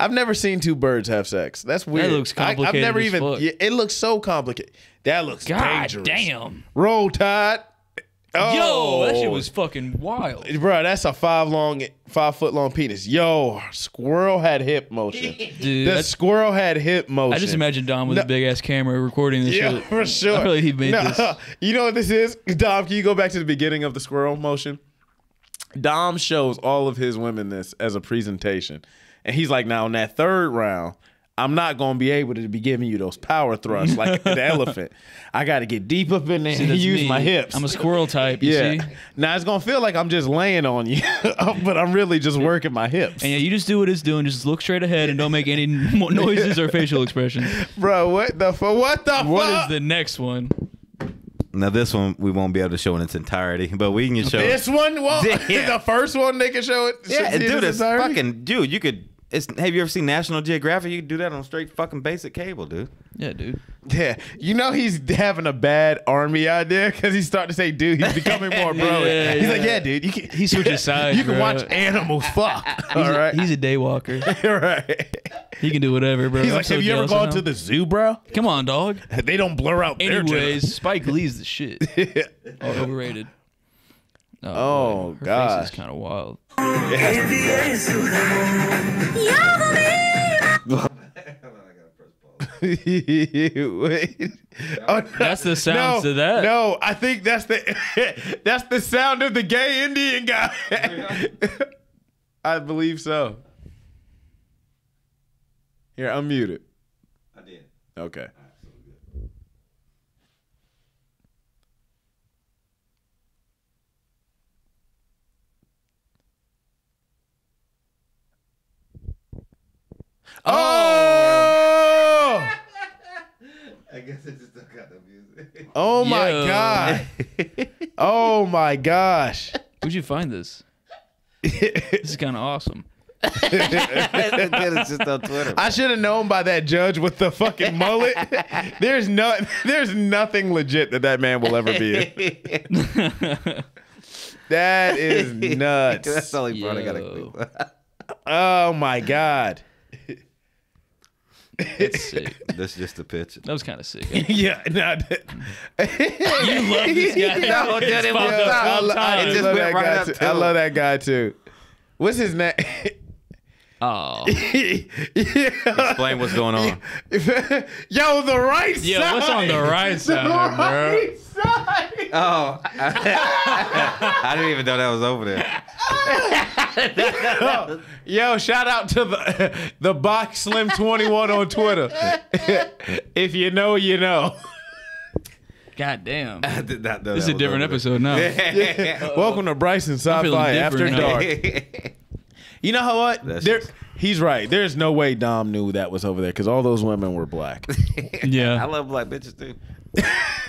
I've never seen two birds have sex. That's weird. looks complicated. I, have never even. Yeah, it looks so complicated. That looks God dangerous. damn. Roll Tide. Oh, Yo, that oh. shit was fucking wild. Bro, that's a five long, five foot long penis. Yo, squirrel had hip motion. Dude, the squirrel had hip motion. I just imagine Dom with No. a big ass camera recording this Yeah, shit. for sure. I feel he made No, this. You know what this is? Dom, can you go back to the beginning of the squirrel motion? Dom shows all of his women this as a presentation. And he's like, now in that third round, I'm not going to be able to be giving you those power thrusts like the elephant. I got to get deep up in there See, and use me. my hips. I'm a squirrel type, you yeah. see? Now it's going to feel like I'm just laying on you, um, but I'm really just working my hips. And yeah, you just do what it's doing. Just look straight ahead and don't make any noises or facial expressions. Bro, what the fuck? What the What fuck? is the next one? Now this one we won't be able to show in its entirety, but we can show. this one? Well, Yeah. the first one they can show it. yeah, dude, in it's fucking dude. You could. It's. Have you ever seen National Geographic? You can do that on straight fucking basic cable, dude. Yeah, dude. Yeah, you know he's having a bad army idea because he's starting to say, "Dude, he's becoming more bro." Yeah, he's like, yeah. "Yeah, dude, you can." He switches sides, You can bro. watch animals fuck. All He's, right, a, he's a day walker. right. He can do whatever, bro. He's I'm like, so "Have you ever gone him. to the zoo, bro? Come on, dog. They don't blur out their Anyways, Spike Lee's the shit. Oh, overrated. Oh, oh, boy. Her gosh. face is kind of wild. Wait. Oh, no. That's the sounds no, to that. No, I think that's the that's the sound of the gay Indian guy. I believe so. Here, unmute it. I did. Okay. Oh! I guess I just took out the music. Oh my Yo. god! Oh my gosh! Where'd you find this? This is kind of awesome. it's just on Twitter. I should have known by that judge with the fucking mullet. There's no, there's nothing legit that that man will ever be. in. That is nuts. That's all he brought. part I gotta Yo. click. Oh my god. That's sick. That's just a picture. That was kind of sick. Yeah, eh? no, You love this guy. No, It's it was. I, lo-. It just went that right up to I love that guy too. What's his name? Oh, yeah. Explain what's going on. Yo, the right side. yeah. What's on the right side, bro? right side. Oh, I didn't even know that was over there. Yo, shout out to the the box slim 21 on Twitter. if you know, you know. God damn. I did not know This is a different episode now. there. Welcome to Bryson feeling SiFi After now. Dark. You know how what? That's There, just- he's right. There's no way Dom knew that was over there because all those women were black. Yeah, I love black bitches too.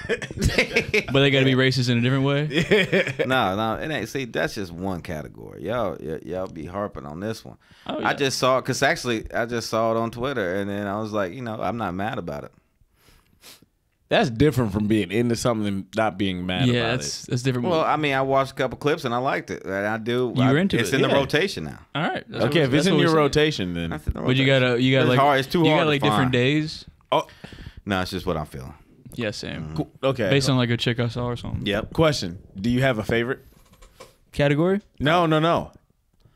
but they got to be racist in a different way. no, no, it ain't. See, that's just one category. Y'all, y- y'all be harping on this one. Oh, I just saw it because actually, I just saw it on Twitter, and then I was like, you know, I'm not mad about it. That's different from being into something and not being mad Yeah, about that's that's different. Well, I mean, I watched a couple clips and I liked it, and I do. You I, were into it's it, in the yeah. rotation now. all right. it. Okay, if it's in your rotation, then That's in the but you gotta you got It's like hard- it's too you hard got to like different find. days. oh, No, it's just what I'm feeling. Yeah, same. cool. okay. Based on like a chick I saw or something. Yep. question, do you have a favorite? Category? No, no, no.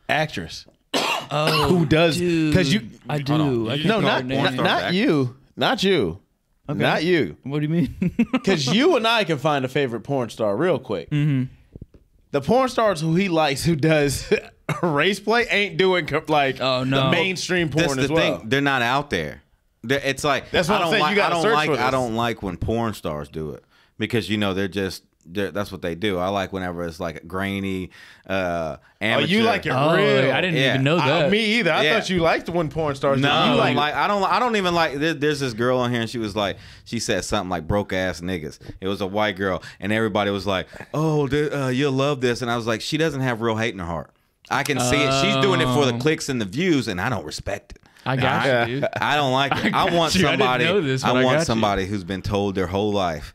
Actress. Oh, Who does? Because you. I do. I You No, call call not her it name. not, not you. Not you. Not you. What do you mean? Because you and I can find a favorite porn star real quick. Mm-hmm. The porn stars who he likes, who does race play, ain't doing like Oh, no. the no. mainstream That's porn the as well. thing. They're not out there. They're, it's like That's what I I'm don't saying. Like. gotta I don't like. I don't like when porn stars do it because you know they're just. They're, that's what they do. I like whenever it's like grainy, uh, Oh, you like it oh, real? I didn't Yeah. even know I- that. me either. I Yeah. thought you liked when porn stars. No, do it. I you don't like, like. I don't. I don't even like. There, there's this girl on here, and she was like, she said something like "broke ass niggas." It was a white girl, and everybody was like, "Oh, dude, uh, you'll love this," and I was like, she doesn't have real hate in her heart. I can see it. She's doing it for the Oh. clicks and the views, and I don't respect it. I got Yeah. you, dude. I don't like it. I, got want you. I didn't somebody. know this, but I I want got you. somebody who's been told their whole life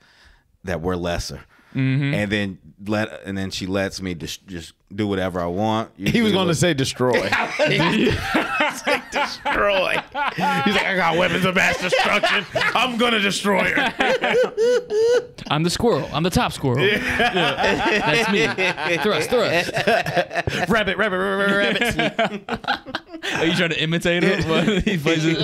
that we're lesser, Mm-hmm. and then let and then she lets me just just do whatever I want. he was going to to say destroy. destroy. He's like, I got weapons of mass destruction. I'm gonna destroy her. I'm the squirrel. I'm the top squirrel. Yeah. That's me. Thrust, thrust. rabbit, rabbit, rabbit, rabbit. Are you trying to imitate him? He plays it.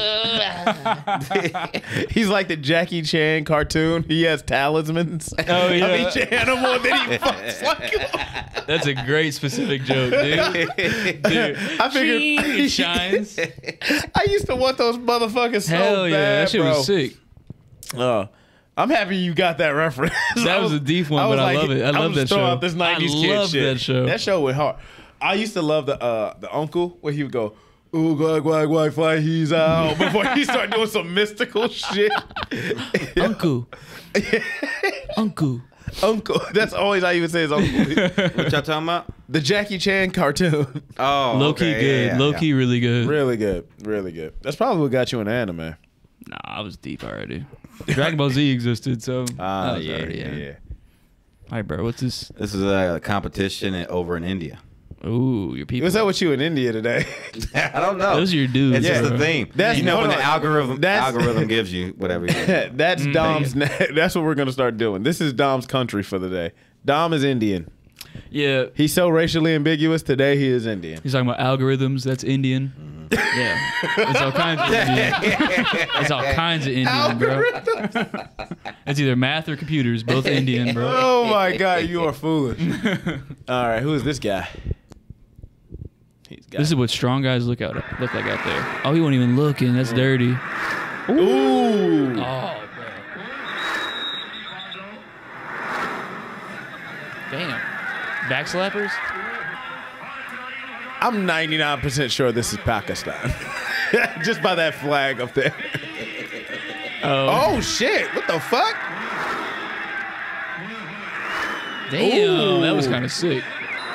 He's like the Jackie Chan cartoon. He has talismans Oh, yeah. of each animal, and then he fucks like. That's a great specific joke, dude. dude. I figured it shines. I used to want those motherfuckers so Hell yeah, bad, that shit bro. was sick. Uh, I'm happy you got that reference. That was a deep one, but I love it. I love I'm that throwing show. Out this I 90s kid love shit. that show. That show went hard. I used to love the uh the uncle where he would go. Ooh, guag, guag, guag, fly, he's out. Before he started doing some mystical shit. Uncle. Uncle. uncle. That's always how you would say his uncle. What y'all talking about? the Jackie Chan cartoon. Oh, Low key good. yeah, yeah, Low yeah. key really good. really good. Really good. That's probably what got you in anime. Nah, I was deep already. Dragon Ball Z existed, so Ah, I was yeah, yeah, in. Yeah. Hi, bro. What's this? This is a competition over in India. Ooh, your people. What's up with you in India today? I don't know. Those are your dudes. It's just bro. the theme. That's- you know when hold the algorithm That's- algorithm gives you whatever. You want. That's Dom's. That's what we're gonna start doing. This is Dom's country for the day. Dom is Indian. Yeah. He's so racially ambiguous. Today he is Indian. He's talking about algorithms. That's Indian. Mm-hmm. Yeah. It's all kinds of Indian. it's all kinds of Indian, bro. It's either math or computers, both Indian, bro. Oh my God, you are foolish. All right, who is this guy? This is what strong guys look out look like out there. Oh, he won't even look, and that's dirty. Ooh. Oh, bro. Damn. Back slappers? I'm 99% sure this is Pakistan. Just by that flag up there. Oh, Oh shit! What the fuck? damn. That was kind of sick.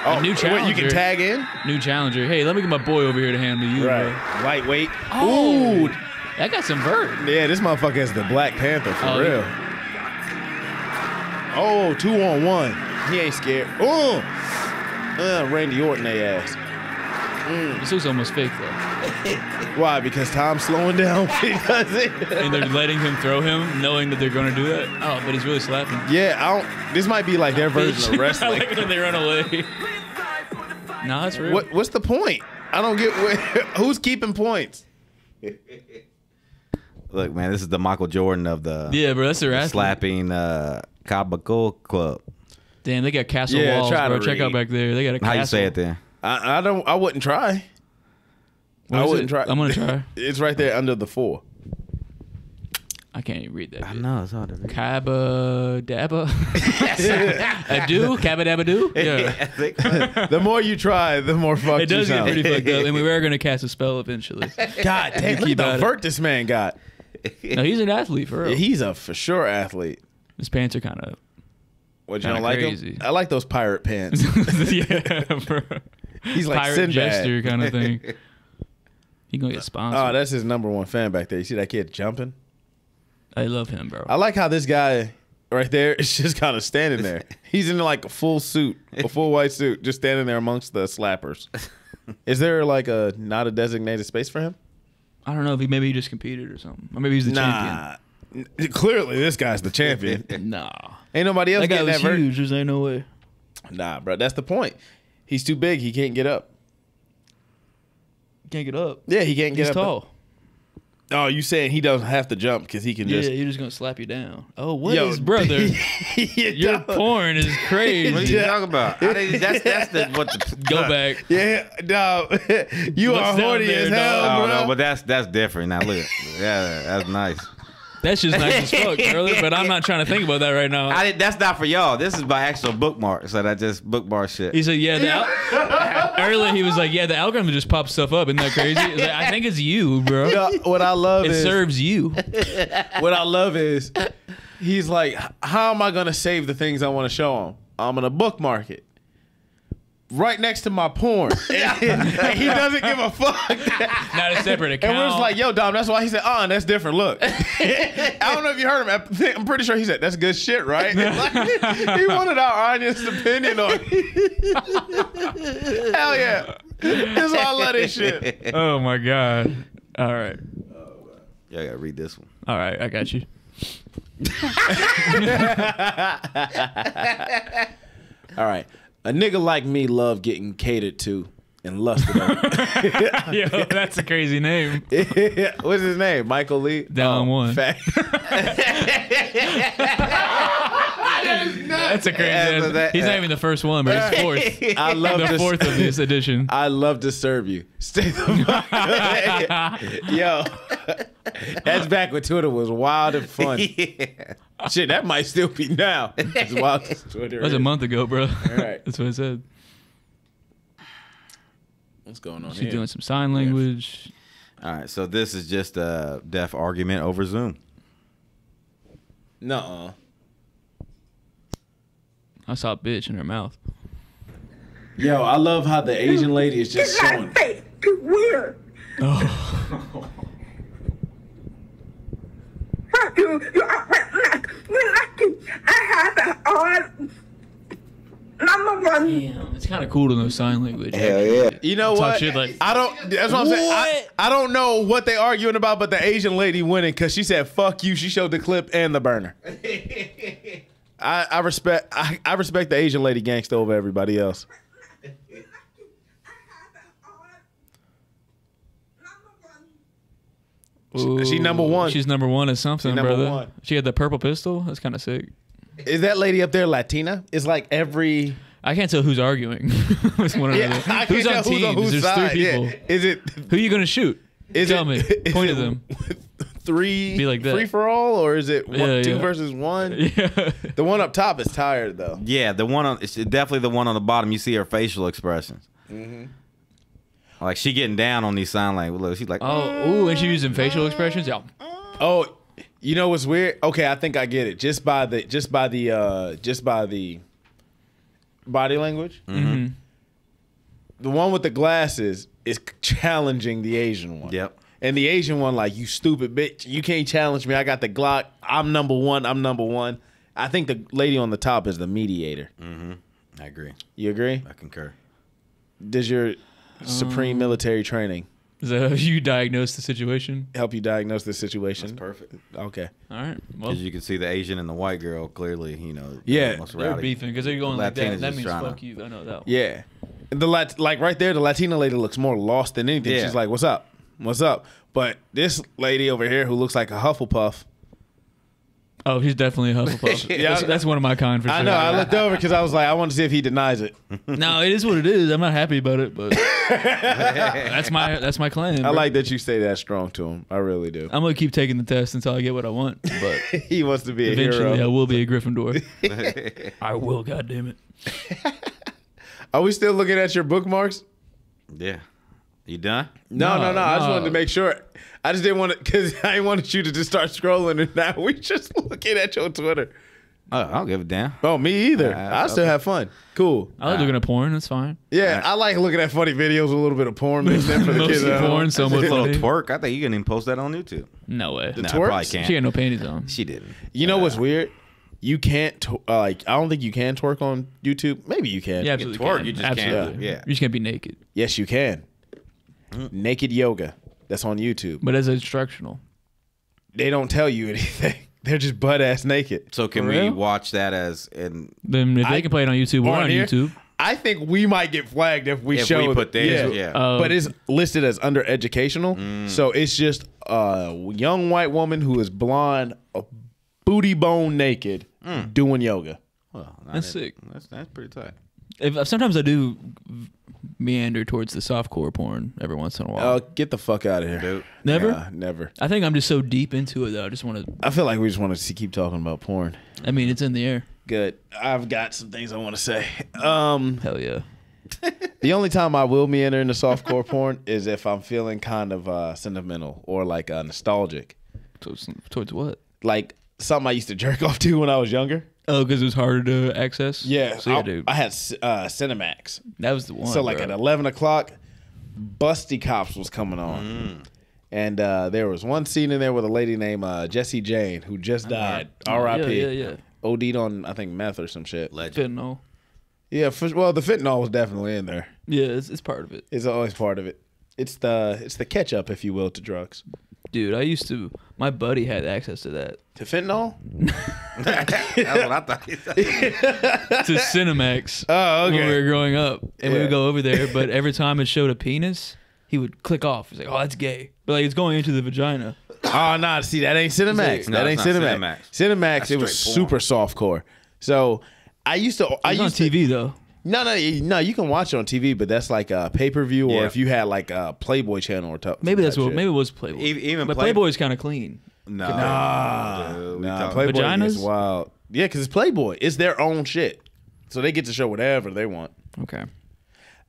Oh, new wait, challenger. you can tag in. New challenger. Hey, let me get my boy over here to handle you. bro. Lightweight. Oh. Ooh. That got some vert. Yeah, this motherfucker is the Black Panther for Oh, real. Oh, two on one. He ain't scared. Oh, uh, Randy Orton they ass. This looks almost fake though. Why? Because Dom's slowing down. because it. And they're letting him throw him, knowing that they're going to do that. Oh, but he's really slapping. Yeah, I don't. This might be like their version of I wrestling. like when they run away. nah, it's real. What, what's the point? I don't get what, who's keeping points. Look, man, this is the Michael Jordan of the Yeah, bro, that's their athlete. slapping uh, Kabako Club. Damn, they got castle Yeah, walls, bro. to Check out back there. They got a castle. How you say it then? I, I don't. I wouldn't try. What I wouldn't it? try. I'm gonna try. It's right there under the four. I can't even read that. I bit. know it's hard to read. Kaba Daba. Ado? Kaba Daba Do? Yeah. The more you try, the more fucked It does you get sound. pretty fucked up. And we were going to cast a spell eventually. God damn, look keep at at the it. vert this man got. No, he's an athlete for real. He's a for sure athlete. His pants are kind of. What you don't like crazy. him? I like those pirate pants. yeah, bro. He's like Pirate Sinbad. jester kind of thing. He gonna get sponsored. Oh, that's his number one fan back there. You see that kid jumping? I love him, bro. I like how this guy right there is just kind of standing there. He's in like a full suit, a full white suit, just standing there amongst the slappers. Is there like a not a designated space for him? I don't know if he maybe he just competed or something. Or maybe he's the Nah. N- Clearly, this guy's the champion. champion. Nah. Ain't nobody else That guy getting was that vert. huge. There's ain't no way. Nah, bro, that's the point. He's too big. He can't get up. Can't get up. Yeah, he can't get He's up. tall. Oh, you saying he doesn't have to jump because he can Yeah, just. you're just gonna slap you down. Oh, what Yo, is brother? you Your don't- porn is crazy. What are you Yeah. talking about? I didn't- that's that's the what the Go back. Yeah, no, you What's are down horny there, as hell, dog? Oh bro. no, but that's that's different. Now look, yeah, that's nice. That's just nice as fuck, brother. But I'm not trying to think about that right now. I did, that's not for y'all. This is my actual bookmarks that I just bookmark shit. He said, "Yeah." The al- earlier he was like, "Yeah, the algorithm just pops stuff up. Isn't that crazy?" I, like, I think it's you, bro. No, what I love It is serves you. what I love is he's like, how am I gonna save the things I want to show him? I'm gonna bookmark it. Right next to my porn. and he doesn't give a fuck. Not a separate account. And we're just like, yo, Dom, that's why he said, oh, that's different. Look. I don't know if you heard him. I think- I'm pretty sure he said, that's good shit, right? Like, he wanted our honest opinion on it. Hell yeah. That's why I love this shit. "Oh my god." All right, Yeah, I gotta read this one. all right, I got you. All right. A nigga like me love getting catered to and lusted over. Yo, that's a crazy name. What's his name? Michael Lee? Down oh, one. Fat. That's a crazy. Yeah, so that- He's not even the first one, but he's fourth. I love the to fourth of this edition. I love to serve you. Stay the fuck Yo. That's back when Twitter was wild and fun. Shit, that might still be now. As wild as Twitter That was a month ago, bro. right. That's what I said. What's going on She's here? doing some sign language. All right, so this is just a deaf argument over Zoom. Nuh-uh. I saw a bitch in her mouth. Yo, I love how the Asian lady is just showing. fake. Too weird. Oh. Fuck you. You are You're lucky. I have an odd number one. Damn, it's kind of cool to know sign language. Hell yeah. You know Talk what? shit like- I don't. That's what I'm saying. I, I don't know what they arguing about, but the Asian lady winning because she said "fuck you." She showed the clip and the burner. I, I respect. I, I respect the Asian lady gangsta over everybody else. I have an odd number one. She number one. She's number one at something, number brother. one. She had the purple pistol. That's kind of sick. Is that lady up there Latina? It's like every. I can't tell who's arguing with one Yeah, another. I who's on teams? who's on There's side. three Yeah. Is it? Who you gonna shoot? Is Tell it, me. Point it at them. Three, Be like that. free for all, or is it one, Yeah, two yeah. versus one? Yeah. The one up top is tired though. Yeah, the one on it's definitely the one on the bottom. You see her facial expressions. Mm-hmm. Like she getting down on these sign language. Look, she's like, Oh, ooh, and she using facial expressions. Yeah. Oh, you know what's weird? Okay, I think I get it. Just by the just by the uh just by the body language. Mm-hmm. The one with the glasses is challenging the Asian one. Yep. And the Asian one, like, you stupid bitch, you can't challenge me. I got the Glock. I'm number one. I'm number one. I think the lady on the top is the mediator. Mm-hmm. I agree. You agree? I concur. Does your supreme um, military training Is that how you diagnose the situation? help you diagnose the situation? Perfect. Okay. All right. Well, Because you can see the Asian and the white girl clearly, you know, Yeah, most they're beefing because they're going like Latinas that. That means trying to- you. I know that. One. Yeah. The lat- like right there, the Latina lady looks more lost than anything. Yeah. She's like, "What's up? What's up?" But this lady over here, who looks like a Hufflepuff, Oh, he's definitely a Hufflepuff. Yeah. that's, that's one of my kind for sure. I know. I looked over because I was like, I want to see if he denies it. no, it is what it is. I'm not happy about it, but that's my that's my claim. I bro. like that you say that strong to him. I really do. I'm gonna keep taking the test until I get what I want, but he wants to be a eventually I hero. will be a Gryffindor. I will. God damn it. Are we still looking at your bookmarks? Yeah. You done? No, no, No, no. I just wanted to make sure. I just didn't want to because I wanted you to just start scrolling, and now we just looking at your Twitter. Oh, I don't give a damn. Oh, me either. Uh, I still have fun. Cool. I like looking at porn. That's fine. Yeah, I like looking at funny videos with a little bit of porn mixed in for the kids. Mostly at home. porn, somewhat A little funny. twerk. I think you can even post that on YouTube. No way. Nah, twerks? probably She can't. had no panties on. She didn't. You know what's weird? You can't tw- uh, like. I don't think you can twerk on YouTube. Maybe you can. Yeah, absolutely. twerk, can. you just can't. absolutely. Yeah. You just can't be naked. Yes, you can. Mm. Naked yoga. That's on YouTube. But as instructional. They don't tell you anything. They're just butt ass naked. So can For we real? watch that as and Then if I- they can play it on YouTube, we're on, here, YouTube. I think we might get flagged if we if show we put theirs? Yeah. Yeah. Oh. but it's listed as under educational, Mm. so it's just a young white woman who is blonde, a booty bone naked, Mm. doing yoga. well, That's sick. That's that's pretty tight. If, sometimes I do meander towards the softcore porn every once in a while. Oh, get the fuck out of here! Dude. Never. Nah, never. I think I'm just so deep into it though. I just want to. I feel like we just want to keep talking about porn. I mean, it's in the air. Good. I've got some things I want to say. Um, Hell yeah. the only time I will meander into softcore porn is if I'm feeling kind of uh, sentimental or like uh, nostalgic, Towards, towards what? like something I used to jerk off to when I was younger. Oh, because it was harder to access. Yeah, So yeah, I, dude. I had uh, Cinemax. that was the one. so like bro. at eleven o'clock, Busty Cops was coming on, Mm. and uh, there was one scene in there with a lady named uh, Jesse Jane who just died. R.I.P. Yeah, yeah, yeah. OD'd on I think meth or some shit. Legend. Fentanyl. Yeah, for, well the fentanyl was definitely in there. Yeah, it's, it's part of it. It's always part of it. It's the it's the catch up, if you will, to drugs. Dude, I used to. My buddy had access to that. To fentanyl? That's what I thought. you said. to Cinemax Oh, okay. when we were growing up, and we Yeah. would go over there. But every time it showed a penis, he would click off. He's like, "Oh, that's gay," but like it's going into the vagina. Oh nah, see that ain't Cinemax. No, that ain't not Cinemax. Cinemax. Cinemax, That's it was straight super softcore. So I used to I It's on used to TV though. No, no, you- no. You can watch it on TV, but that's like a pay per view, or Yeah. if you had like a Playboy channel or t- Maybe that's some what. Maybe it was Playboy. E- even but Play- Playboy's kind of clean. No. Nah, dude, we nah, talking- Playboy Vaginas? is wild. Yeah, because it's Playboy. It's their own shit, so they get to show whatever they want. Okay.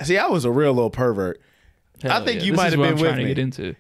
See, I was a real little pervert. I think yeah. you This might is have what been I'm with trying me. to get into.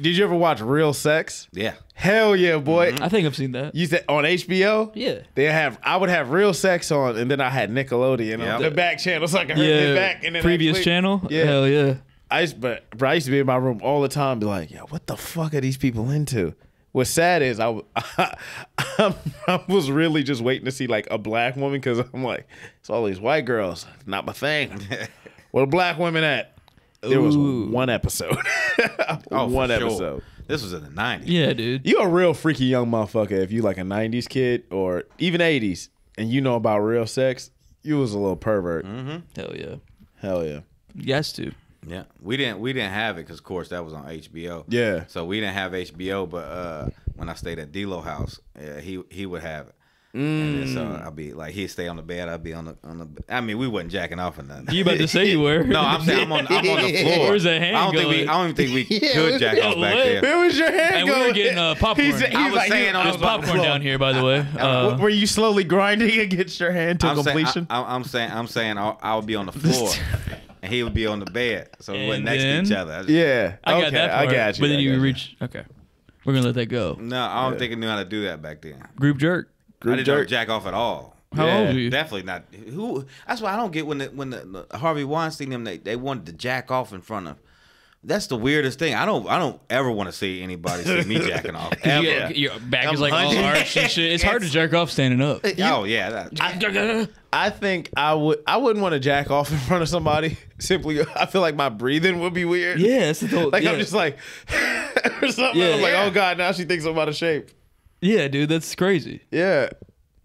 Did you ever watch Real Sex? Yeah. Hell yeah, boy. Mm-hmm. I think I've seen that. You said on HBO? Yeah. They have I would have real sex on and then I had Nickelodeon Yeah. on the back channel so I could hurt Yeah. my back and then Previous actually- channel. Yeah. Hell yeah. I used but bro, I used to be in my room all the time be like, yo, what the fuck are these people into? What's sad is I, w- I was really just waiting to see like a black woman because I'm like, it's all these white girls, not my thing. Where the black women at? There was Ooh. one episode. Oh, for one sure. episode. This was in the 90s. Yeah, dude. You a real freaky young motherfucker if you like a '90s kid or even '80s, and you know about real sex. You was a little pervert. Mm-hmm. Hell yeah. Hell yeah. Yes, to. Yeah, we didn't we didn't have it because of course that was on HBO. Yeah. so we didn't have HBO. But uh, when I stayed at D'Lo house, uh, he he would have it. And then so I'll be like, he'd stay on the bed. I'd be on the on the. I mean, we wasn't jacking off or nothing. You about to say you were? No, I'm saying I'm on, I'm on the floor. Where's that hand I don't think we. I don't even think we Yeah, could jack off back what? there. Where was your hand And we going? were getting uh, popcorn. He's, he's I was like, saying on There's the popcorn down here, by the way. Uh, Were you slowly grinding against your hand to I'm saying, completion? I, I'm saying, I'm saying, I'll, I would be on the floor, and he would be on the bed, so we were next then- to each other. I just- yeah, I got okay, that part. I got you. But then you got you. reach. Okay, we're gonna let that go. No, I don't think I knew how to do that back then. Group jerk. I didn't know jerk. jack off at all. How Yeah, old are you? Definitely not. Who? That's why I don't get when the, when the, the Harvey Weinstein them they, they wanted to jack off in front of. That's the weirdest thing. I don't I don't ever want to see anybody see me jacking off. Ever. get- your back I'm is like all hunching. arched and shit. It's hard to jerk off standing up. Uh, oh yeah, that, I think I would. I wouldn't want to jack off in front of somebody. Simply, I feel like my breathing would be weird. Yeah, it's the whole, like yeah. I'm just like, or something. Yeah. I'm like, oh Yeah. oh god, now she thinks I'm out of shape. Yeah, dude, that's crazy. Yeah,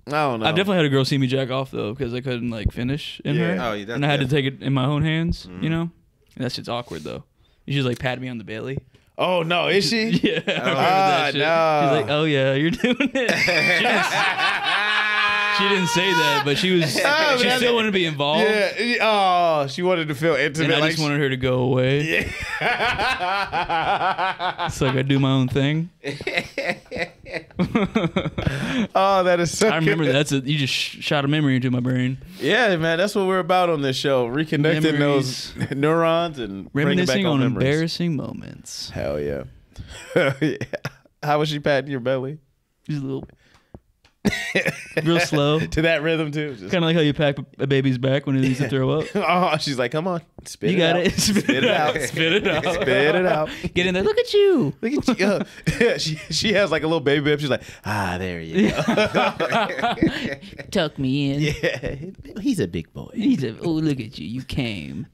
I don't know. I've definitely had a girl see me jack off though because I couldn't like finish in Yeah. her, Oh, yeah, that's and I had to take it in my own hands. You know, and that shit's awkward though. You just like pat me on the belly. Oh no, is she? Yeah, I remember Ah, shit. no. She's like, "Oh yeah, you're doing it." She didn't, she didn't say that, but she was. Oh, she man. still wanted to be involved, Yeah. Oh, she wanted to feel intimate. and I like just wanted her to go away. Yeah. It's like I do my own thing. oh, that is so. I remember good. that's a you just sh- shot a memory into my brain. Yeah, man, that's what we're about on this show: reconnecting those neurons and bringing back Reminiscing on on embarrassing moments. Hell yeah. Yeah. How was she patting your belly? Just a little, real slow. To that rhythm too. Kind of like how you pack a baby's back when it needs to throw up. oh, she's like, come on, spit You it got out. it. Spit it out. Spit it out. Spit it out. Get in there. Look at you. Look at you. Uh, yeah, she, she has like a little baby bib. She's like, ah, there you go. Tuck me in. Yeah, he's a big boy. He's a. "Oh, look at you! You came.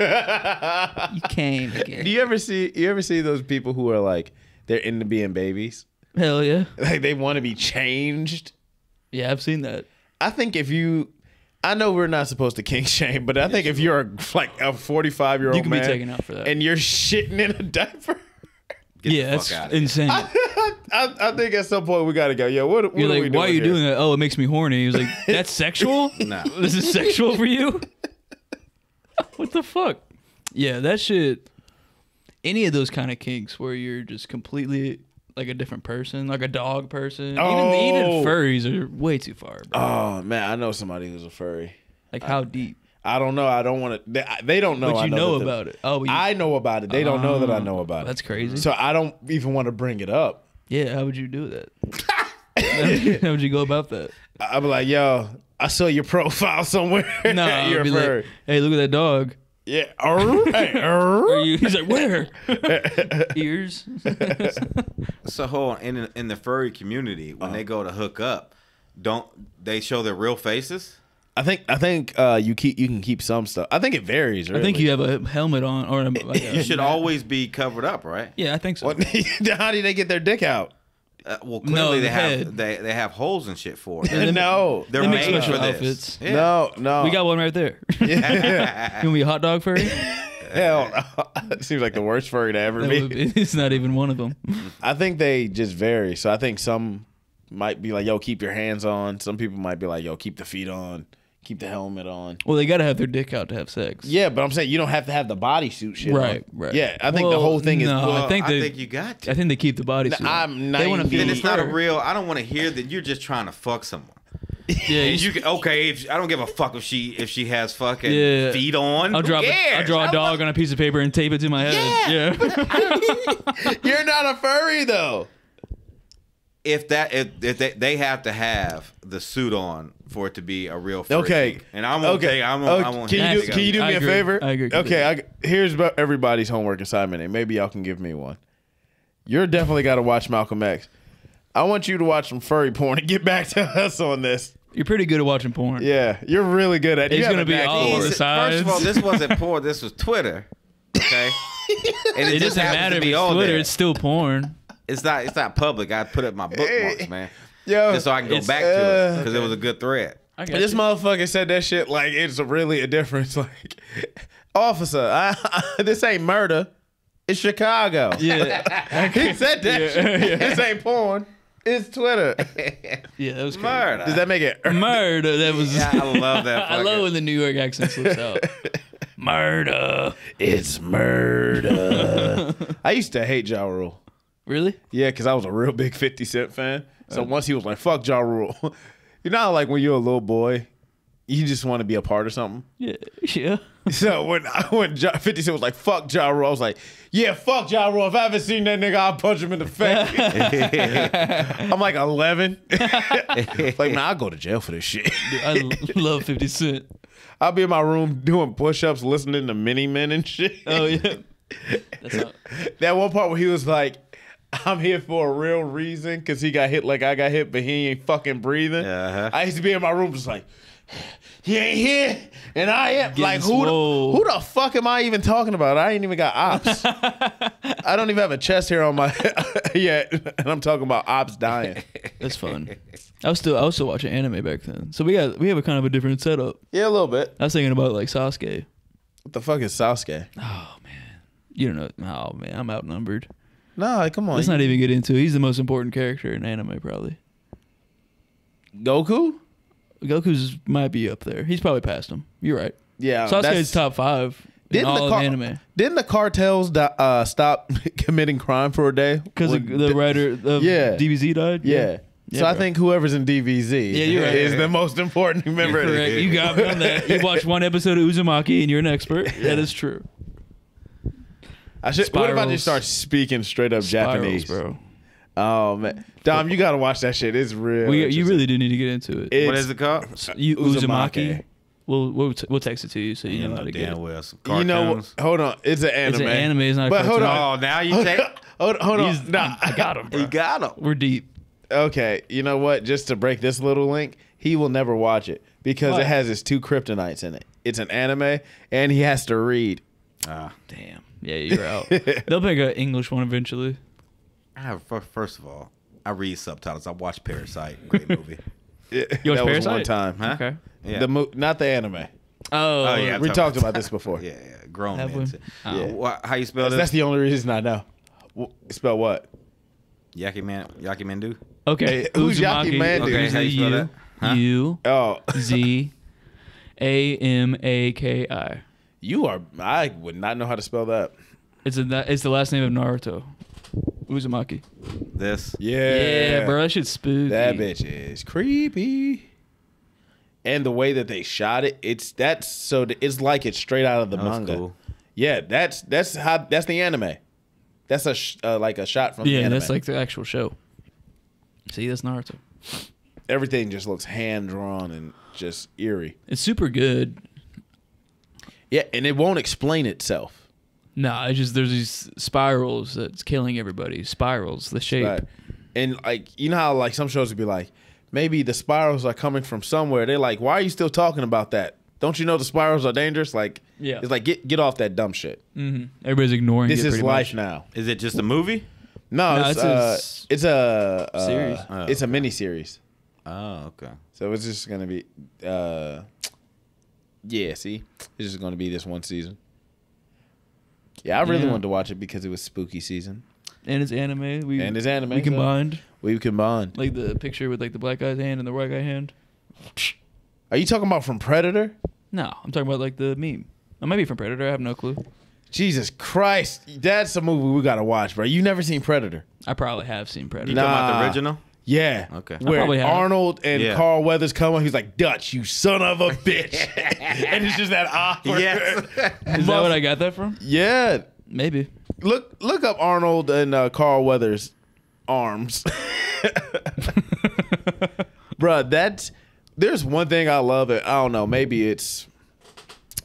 You came again. Do you ever see you ever see those people who are like they're into being babies? Hell yeah, Like they want to be changed. yeah. I've seen that. I think if you I know we're not supposed to kink shame, but I think if you're a, like a 45 year old You can be man taken out for that. and you're shitting in a diaper, Get yeah, that's fuck out of here. insane. I, I think at some point we got to go. Yo, what, what You're are like, we why are you here? doing that? Oh, it makes me horny. He was like, that's sexual. Nah. This is sexual for you. what the fuck? Yeah, that shit. Any of those kind of kinks where you're just completely like a different person, like a dog person. Oh. Even even furries are way too far. Bro. Oh man, I know somebody who's a furry. Like how deep? I don't know. I don't want to. They, they don't know. But I you know about it. Oh, you, I know about it. They don't know that I know about it. that's crazy. So I don't even want to bring it up. yeah, how would you do that? how would you go about that? I'd be like, yo, I saw your profile somewhere. No, you're a furry. like, hey, look at that dog. Yeah. Arr, hey, arr. Are you? He's like, where? Ears. So hold on. In the, in the furry community, when they go to hook up, don't they show their real faces? I think I think uh, you keep you can keep some stuff. I think it varies. Really. I think you have a helmet on, or a, like a, You should always be covered up, right? Yeah, I think so. What, how do they get their dick out? Uh, well, No, clearly the they have head. they, they have holes and shit for it. no, They're They made special for this. outfits. Yeah. no, no. We got one right there. you want to be a hot dog furry? hell. it seems like the worst furry to ever be. be- it's not even one of them. I think they just vary. So I think some might be like, "Yo, keep your hands on." Some people might be like, "Yo, keep the feet on, keep the helmet on." Well, they got to have their dick out to have sex. Yeah, but I'm saying you don't have to have the bodysuit shit. Right, on. right. Yeah, I think the whole thing is. no. well, I think I think you got to. I think they keep the bodysuit. on. I'm They wanna 90. be- then it's not a real. I don't want to hear that you're just trying to fuck someone. Yeah, you you can, okay? If, I don't give a fuck if she if she has fucking Yeah. feet on. I'll Who draw. A, cares? I'll draw a dog on a piece of paper and tape it to my head. Yeah. You're not a furry though. If that if, if they, they have to have the suit on for it to be a real furry Okay. kink. and I'm okay. Okay. I'm, Okay, I'm on can you do, can you do me a agree. favor? I agree Okay, I, here's about everybody's homework assignment, and maybe y'all can give me one. You're definitely got to watch Malcolm X. I want you to watch some furry porn and get back to us on this. You're pretty good at watching porn. Yeah, you're really good at. it. It's gonna be all over the side. First of all, this wasn't porn. This was Twitter. Okay. And It just doesn't matter if be it's on Twitter. there. It's still porn. It's not. It's not public. I put up my bookmarks, man. Yo, Just so I can go it's, back to it uh, because it was a good thread. This you. motherfucker said that shit like it's really a difference. Like, officer, I, this ain't murder. It's Chicago. Yeah. he said that. shit. This ain't porn. It's Twitter. Yeah, that was crazy. Murder. Does that make it? Murder. That was. Yeah, I love that. I love when the New York accent slips out. Murder. It's murder. I used to hate Ja Rule. Really? Yeah, because I was a real big 50 Cent fan. So uh, once he was like, fuck Ja Rule. you know like, when you're a little boy, you just want to be a part of something? Yeah. Yeah. So when I when ja, 50 Cent was like, fuck Ja Rule, I was like, yeah, fuck Ja Rule. If I haven't seen that nigga, I'll punch him in the face. I'm like 11. like, man, I'll go to jail for this shit. I love 50 Cent. I'll be in my room doing push ups, listening to Mini Men and shit. Oh, yeah. That's not. that one part where he was like, I'm here for a real reason because he got hit like I got hit, but he ain't fucking breathing. Uh-huh. I used to be in my room just like, he ain't here, and I am Getting like, who the, who the fuck am I even talking about? I ain't even got ops. I don't even have a chest hair on my yet, and I'm talking about ops dying. That's fun. I was still I was still watching anime back then. So we got we have a kind of a different setup. Yeah, a little bit. I was thinking about like Sasuke. What the fuck is Sasuke? Oh man. You don't know. Oh man, I'm outnumbered. Nah, come on. Let's not even get into it. He's the most important character in anime probably. Goku. Goku's might be up there. He's probably past him. You're right. Yeah, Sasuke's top five in Didn't all the, of car- anime. didn't the cartels di- uh, stop committing crime for a day? Because the writer of Yeah. DBZ died? Yeah. Yeah, so I think whoever's in DBZ Yeah, you're right. is the most important member. You're correct. You got me on that. You watched one episode of Uzumaki and you're an expert. That is true. I should. What if I just start speaking straight up Spirals, Japanese, bro. Oh man, Dom, you gotta watch that shit. It's real. We, you really do need to get into it. It's- What is it called? you, Uzumaki. Uzumaki. We'll, we'll t- we'll text it to you so you You know know how to get damn it. well. Some You know, hold on. It's an anime. It's an anime. It's not a But hold on. Oh, now you Hold take. on. Hold, hold on. He's- Nah. I got him, bro. You got him. We're deep. Okay, you know what? Just to break this little link, he will never watch it because Why? it has his two kryptonites in it. It's an anime, and he has to read. Ah, Damn. Yeah, you're out. They'll pick an English one eventually. I have first of all, I read subtitles. I watch Parasite. Great movie. You watch that was one time. Huh? Okay. Yeah. The mo- not the anime. Oh, Oh, yeah. we talked about- about this before. yeah, yeah. Grown Have men. Oh. Uh, wha- how you spell That's, this? that's the only reason I know. W- Spell what? Yaki man. Yaki Mandu. Okay. Who's Yaki Man, dude? Okay, how you spell that? Huh? U Oh, Z A M A K I. you are. I would not know how to spell that. It's a it's the last name of Naruto. Uzumaki. This. Yeah, Yeah, bro, that shit's spooky. That bitch is creepy. And the way that they shot it, it's that's so th- it's like it's straight out of the That manga. cool. Yeah, that's that's how that's the anime. That's a sh- uh, like a shot from the Yeah, that's like the actual show. See, that's Naruto. everything just looks hand drawn and just eerie. It's super good. Yeah, and it won't explain itself. Nah, it's just there's these spirals that's killing everybody. Spirals, the shape. Right. And like you know how like some shows would be like, maybe the spirals are coming from somewhere. They're like, why are you still talking about that? Don't you know the spirals are dangerous? Like, Yeah. it's like get get off that dumb shit. Mm-hmm. Everybody's ignoring This it is pretty life much. now. Is it just a movie? No, No, it's, it's a uh, s- it's a uh, series. Oh, it's a mini series. Oh, okay. So it's just gonna be, uh, yeah. See, it's just gonna be this one season. Yeah, I really Yeah. wanted to watch it because it was spooky season And it's anime. We and it's anime. we so combined We combined. like the picture with like the black guy's hand and the white guy hand. Are you talking about from Predator? No, I'm talking about like the meme. I might be from Predator. I have no clue. Jesus Christ, that's a movie we gotta watch, bro. You never seen Predator? I probably have seen Predator. You talking about Nah. the original? Yeah. Okay. Where. Arnold and Yeah. Carl Weathers come on, he's like, Dutch, you son of a bitch. and it's just that awkward. Yes. Is that what I got that from? yeah. Maybe. Look look up Arnold and uh, Carl Weathers arms. Bruh, that's there's one thing I love it. I don't know, maybe it's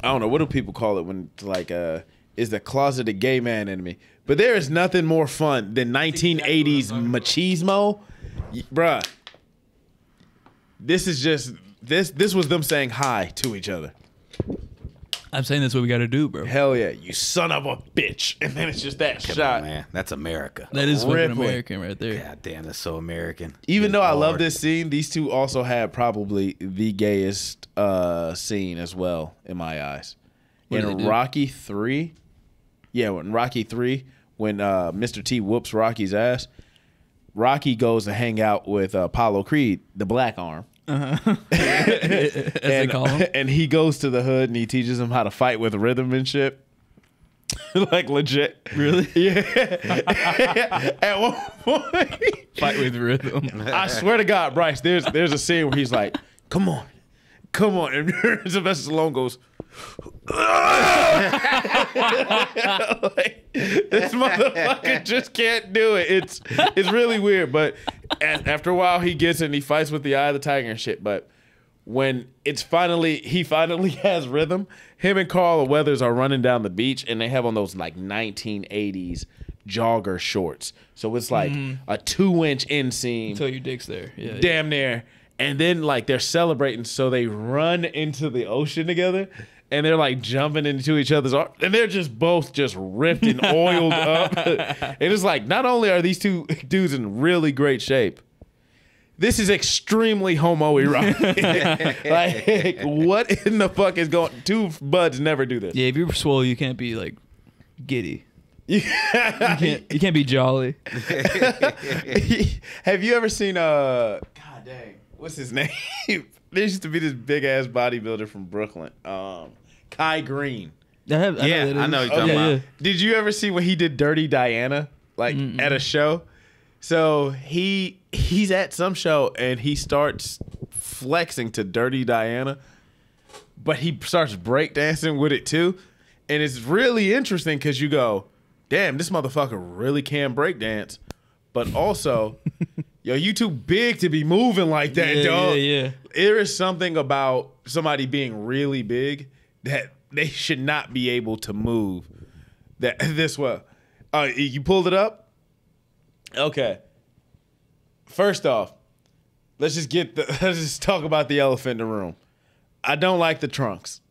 I don't know, what do people call it when it's like uh is the closeted gay man in me. But there is nothing more fun than 1980s machismo. Y- Bruh. This is just this this was them saying hi to each other. I'm saying that's what we got to do, bro. Hell yeah, you son of a bitch. And then it's just that Come shot. on, man. That's America. That is fucking Ripley. American right there. God damn, that's so American. Even though I love Hard. this scene, these two also had probably the gayest uh, scene as well in my eyes. What did in do? Rocky three, yeah, in Rocky three, when uh, Mr. T whoops Rocky's ass, Rocky goes to hang out with uh, Apollo Creed, the Black Arm. as they and, call him. and he goes to the hood and he teaches him how to fight with rhythm and shit. like legit. Really? Yeah. At one point, Fight with rhythm. I swear to God, Bryce, there's there's a scene where he's like, "Come on, come on," and Sylvester Stallone goes. like, this motherfucker just can't do it. It's it's really weird, but after a while he gets it and he fights with the eye of the tiger and shit. But when it's finally he finally has rhythm, him and Carl the Weathers are running down the beach and they have on those like 1980s jogger shorts. So it's like mm-hmm. a two inch inseam Until your dick's there. Yeah. yeah. damn near. And then like they're celebrating, so they run into the ocean together, and they're like jumping into each other's arms, and they're just both just ripped and oiled up. and it's like not only are these two dudes in really great shape, this is extremely homoerotic. like what in the fuck is going? Two buds never do this. Yeah, if you're swole, you can't be like giddy. You can't, you can't be jolly. Have you ever seen uh God dang, what's his name? there used to be this big ass bodybuilder from Brooklyn. Um Kai Greene. I have, I Yeah, know I know you're talking yeah, about. yeah. Did you ever see when he did Dirty Diana? Like at a show? So he he's at some show and he starts flexing to Dirty Diana, but he starts breakdancing with it too. And it's really interesting because you go, damn, this motherfucker really can breakdance. But also, yo, you too big to be moving like that, Yeah, dog. yeah, yeah. There is something about somebody being really big that they should not be able to move that this well. Uh, you pulled it up? Okay. First off, let's just get the let's just talk about the elephant in the room. I don't like the trunks.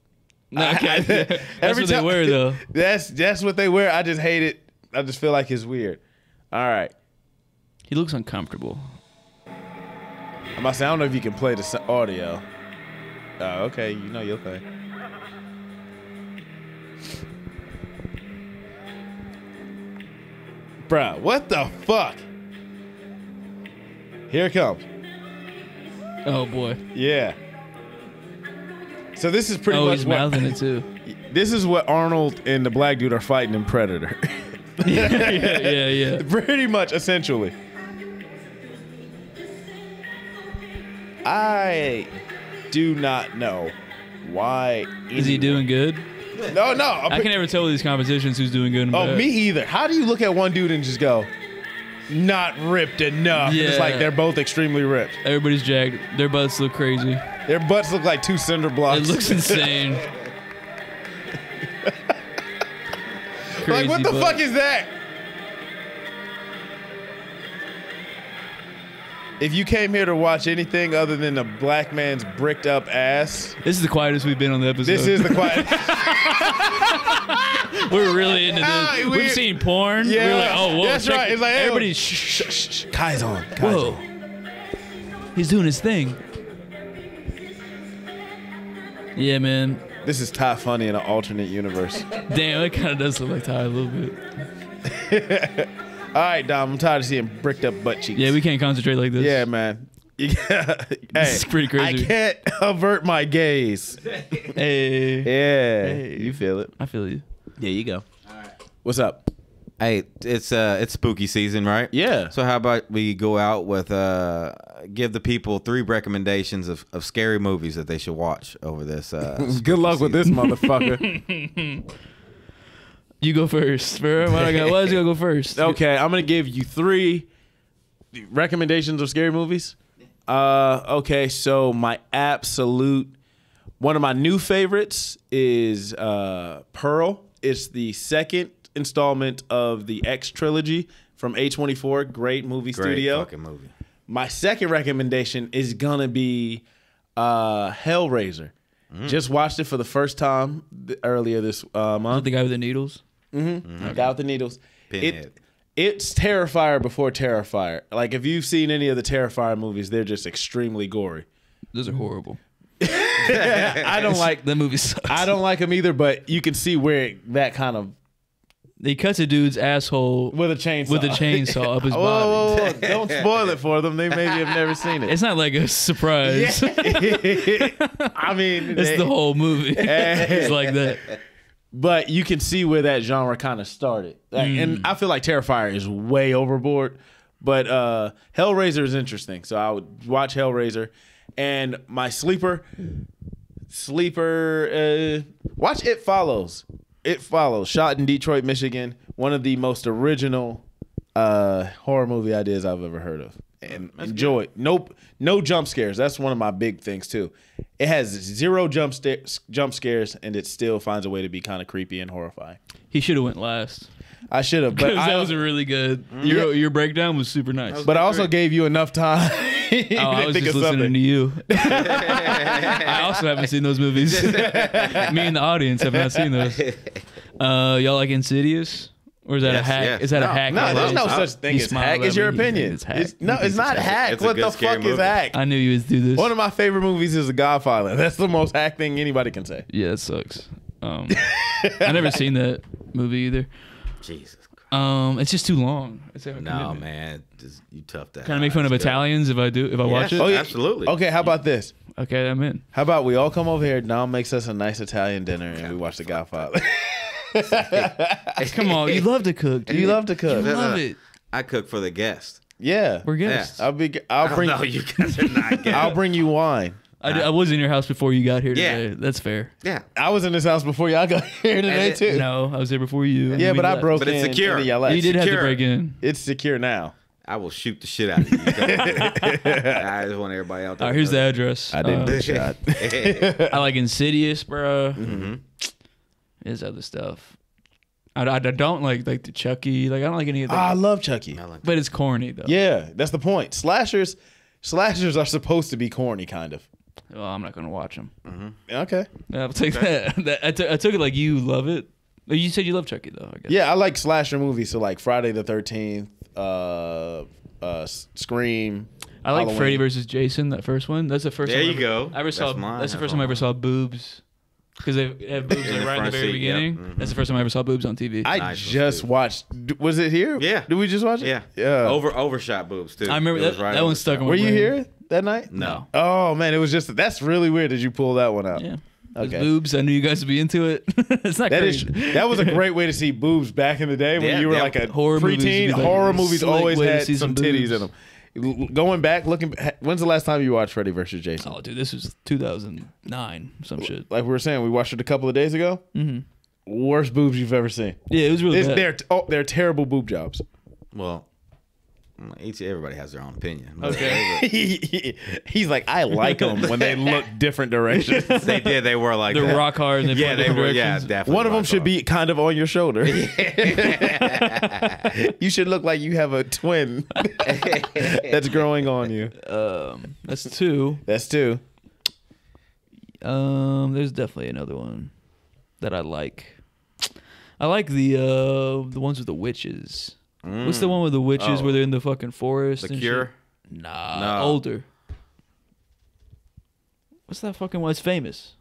No, okay. That's Every what they wear though. That's that's what they wear. I just hate it. I just feel like it's weird. All right. He looks uncomfortable. I'm about to say, I don't know if you can play the audio. Oh, okay. You know your thing. Bruh, what the fuck? Here it comes. Oh boy. Yeah. So this is pretty oh, much he's what mouthing it too. this is what Arnold and the black dude are fighting in Predator. yeah, yeah, yeah. pretty much, essentially. I do not know why. Is he doing good? No, no. I'm I can never tell with these competitions who's doing good and Oh, bad. me either. How do you look at one dude and just go, not ripped enough? It's Yeah. like they're both extremely ripped. Everybody's jacked. Their butts look crazy. Their butts look like two cinder blocks. It looks insane. like, what the butt. fuck is that? If you came here to watch anything other than a black man's bricked up ass, This is the quietest we've been on the episode. this is the quiet. We're really into Ah, this. we- We've seen porn. Yeah, We're like, oh, whoa. that's check right. It's like, hey, everybody. shh, Shh, shh, shh. Kai's on. Kai's Whoa. on. He's doing his thing. Yeah, man. This is Ty Funny in an alternate universe. Damn, it kind of does look like Ty a little bit. All right, Dom. I'm tired of seeing bricked up butt cheeks. Yeah, we can't concentrate like this. Yeah, man. Yeah. hey, is pretty crazy. I can't avert my gaze. Hey. Yeah, Hey. you feel it. I feel you. There you go. All right. What's up? Hey, it's uh, it's spooky season, right? Yeah. So how about we go out with uh, give the people three recommendations of, of scary movies that they should watch over this. Uh, Good luck with this motherfucker. You go first. Bro. Why, do I go, why does you gotta go first? okay, I'm gonna give you three recommendations of scary movies. Uh, okay, so my absolute one of my new favorites is uh, Pearl. It's the second installment of the X trilogy from A24. Great movie great studio. fucking movie. My second recommendation is gonna be uh, Hellraiser. Just watched it for the first time th- earlier this uh, month. The guy with the needles. Mm-hmm. Mm-hmm. Guy with the needles. Pinhead. It, it's Terrifier before Terrifier. Like if you've seen any of the Terrifier movies, they're just extremely gory. Those are horrible. I don't like the movie sucks. I don't like them either, but you can see where it- that kind of They cuts a dude's asshole with a chainsaw. with a chainsaw up his Whoa, body. whoa, whoa. Don't spoil it for them. They maybe have never seen it. It's not like a surprise. I mean, It's they- the whole movie. it's like that. But you can see where that genre kind of started. Like, Mm. And I feel like Terrifier is way overboard, but uh, Hellraiser is interesting. So I would watch Hellraiser, and my sleeper, sleeper, uh, watch It Follows. It Follows, shot in Detroit, Michigan. One of the most original uh, horror movie ideas I've ever heard of. And enjoy. Nope, no jump scares. That's one of my big things too. It has zero jump sta- jump scares, and it still finds a way to be kind of creepy and horrifying. He should have went last. I should have, but 'Cause I, that was a really good. Your your breakdown was super nice. but I also gave you enough time. Oh, I was just listening to you. I also haven't seen those movies. Me and the audience have not seen those. Uh, y'all like Insidious? Or is that Yes, a hack? yes. Is that a hack? No, there's no such thing he as hack. at It's your me. Opinion. it's hack. It's- no, thinks it's not it's hack. It's what good the scary fuck is hack? I knew you would do this. One of my favorite movies is The Godfather. That's the most hack thing anybody can say. yeah, that sucks. Um, I never seen that movie either. Jesus Christ. Um, it's just too long. It's a No, man. Just, you tough that. Kind of make fun of Italians if I do if I watch it. Oh, yeah. Absolutely. Okay, how about this? Okay, I'm in. How about we all come over here? Dom makes us a nice Italian dinner, and we watch The Godfather. Come on, you love to cook. Dude. you love to You cook. love it. I cook for the guests. Yeah, We're guests. Yeah. I'll be. I'll bring. no, you guys are not guests. I'll bring you wine. I, I was in your house before you got here Yeah. today. That's fair. yeah. I was in this house before y'all got here today it- too. No, I was there before you. Yeah, We but I left. broke But it's in. secure. into y'all left. You did have to break in. It's secure now. I will shoot the shit out of you. I just want everybody out there. All right, here's the address. I didn't Uh, get shot. I like Insidious, bro. Mm-hmm. There's other stuff. I, I, I don't like like the Chucky. Like I don't like any of that. Ah, I love Chucky. I like but it's corny though. Yeah, that's the point. Slashers, slashers are supposed to be corny, kind of. Well, I'm not gonna watch them. Okay. I'll take that. that I, took- it like you love it. Oh, You said you love Chucky though. I guess. Yeah, I like slasher movies. So like Friday the Thirteenth, uh, uh, Scream. I like Halloween. Freddy versus Jason. That first one. That's the first. There time I you ever- go. I ever saw. That's mine. That's the That's first time I ever saw boobs. Because they have boobs like the right in the very seat, yep. beginning. Mhm. That's the first time I ever saw boobs on TV. I, I Nice, just dude. watched. Was it here? Yeah. Did we just watch it? Yeah. Yeah. Over overshot boobs too. I remember that. right that one over stuck in shot. my Were you here that night? No. Oh man, it was just. That's really weird. Did you pull that one out? Yeah. Okay. boobs. I knew you guys would be into it. it's not That is that was a great way to see boobs back in the day when Yeah, you were yeah. like a Horror movies preteen. would be like horror movies always had some some titties in them. L- Going back, looking. When's the last time you watched Freddy versus Jason? Oh, dude, this was 2009. Some shit. Like we were saying, we watched it a couple of days ago. hmm Worst boobs you've ever seen. Yeah, it was really It's, bad. they're oh, they're terrible boob jobs. Well, each everybody has their own opinion. Okay. He's like, I like them when they look different directions. they did. They were like They're that. rock hard. And they Yeah, they were. Yeah, directions. definitely. One of them should hard. be kind of on your shoulder. you should look like you have a twin that's growing on you. Um, that's two. That's two. Um, there's definitely another one that I like. I like the uh the ones with the witches. What's the one with the witches Oh. where they're in the fucking forest? The and Cure. Shit? Nah, No. older. What's that fucking one? It's famous.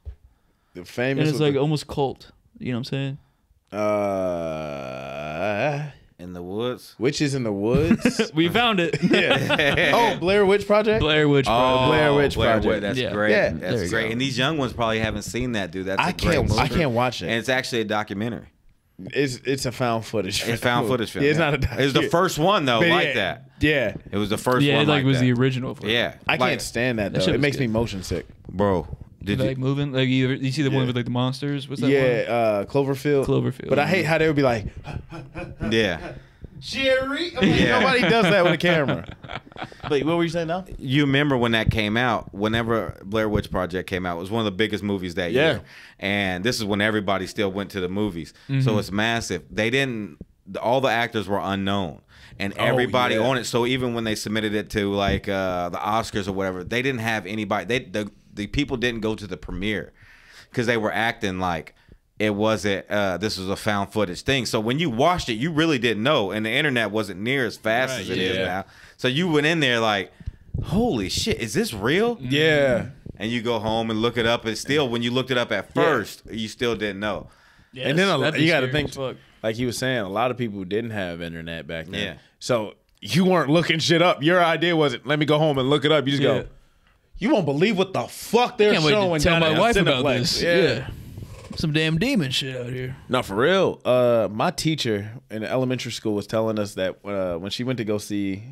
The famous. And it's like almost cult. You know what I'm saying? uh, in the woods. witches in the woods. We found it. yeah. Oh, Blair Witch Project. Blair Witch. Oh, Project. Blair Witch Project. Witch, That's Yeah. great. Yeah. That's great. go. And these young ones probably haven't seen that, dude. That's a I great can't. movie. I can't watch it. And it's actually a documentary. It's it's a found footage. It's found footage film. Yeah, it's not a. It was the first one though, But like yeah, that. Yeah. It was the first Yeah, one. it like, was that. the original. For Yeah, I Like, can't stand that That though. shit It was makes me motion sick. bro. Did like you? moving? Like you, you see the Yeah. one with like the monsters? What's that Yeah, one? uh, Cloverfield. Cloverfield. But I hate how they would be like, Yeah. Sherry. I'm like, Yeah. Nobody does that with a camera. But what were you saying now? You remember when that came out? Whenever Blair Witch Project came out, it was one of the biggest movies that Yeah. year. And this is when everybody still went to the movies, Mm-hmm. so it's massive. They didn't. All the actors were unknown, and everybody Oh, yeah. on it. So even when they submitted it to like uh, the Oscars or whatever, they didn't have anybody. They the the people didn't go to the premiere because they were acting like it wasn't uh, this was a found footage thing. So when you watched it, you really didn't know, and the internet wasn't near as fast Right, as it is yeah. now. So you went in there like, holy shit, is this real? Yeah. And you go home and look it up, and still, when you looked it up at first, you still didn't know. and then a, you got to scary think fuck. like he was saying, a lot of people didn't have internet back then. Yeah. So you weren't looking shit up. Your idea wasn't let me go home and look it up. You just Yeah. go. You won't believe what the fuck they're Can't wait showing to tell my wife about Cineplex. this. Yeah. Some damn demon shit out here. No, for real. Uh, my teacher in elementary school was telling us that uh, when she went to go see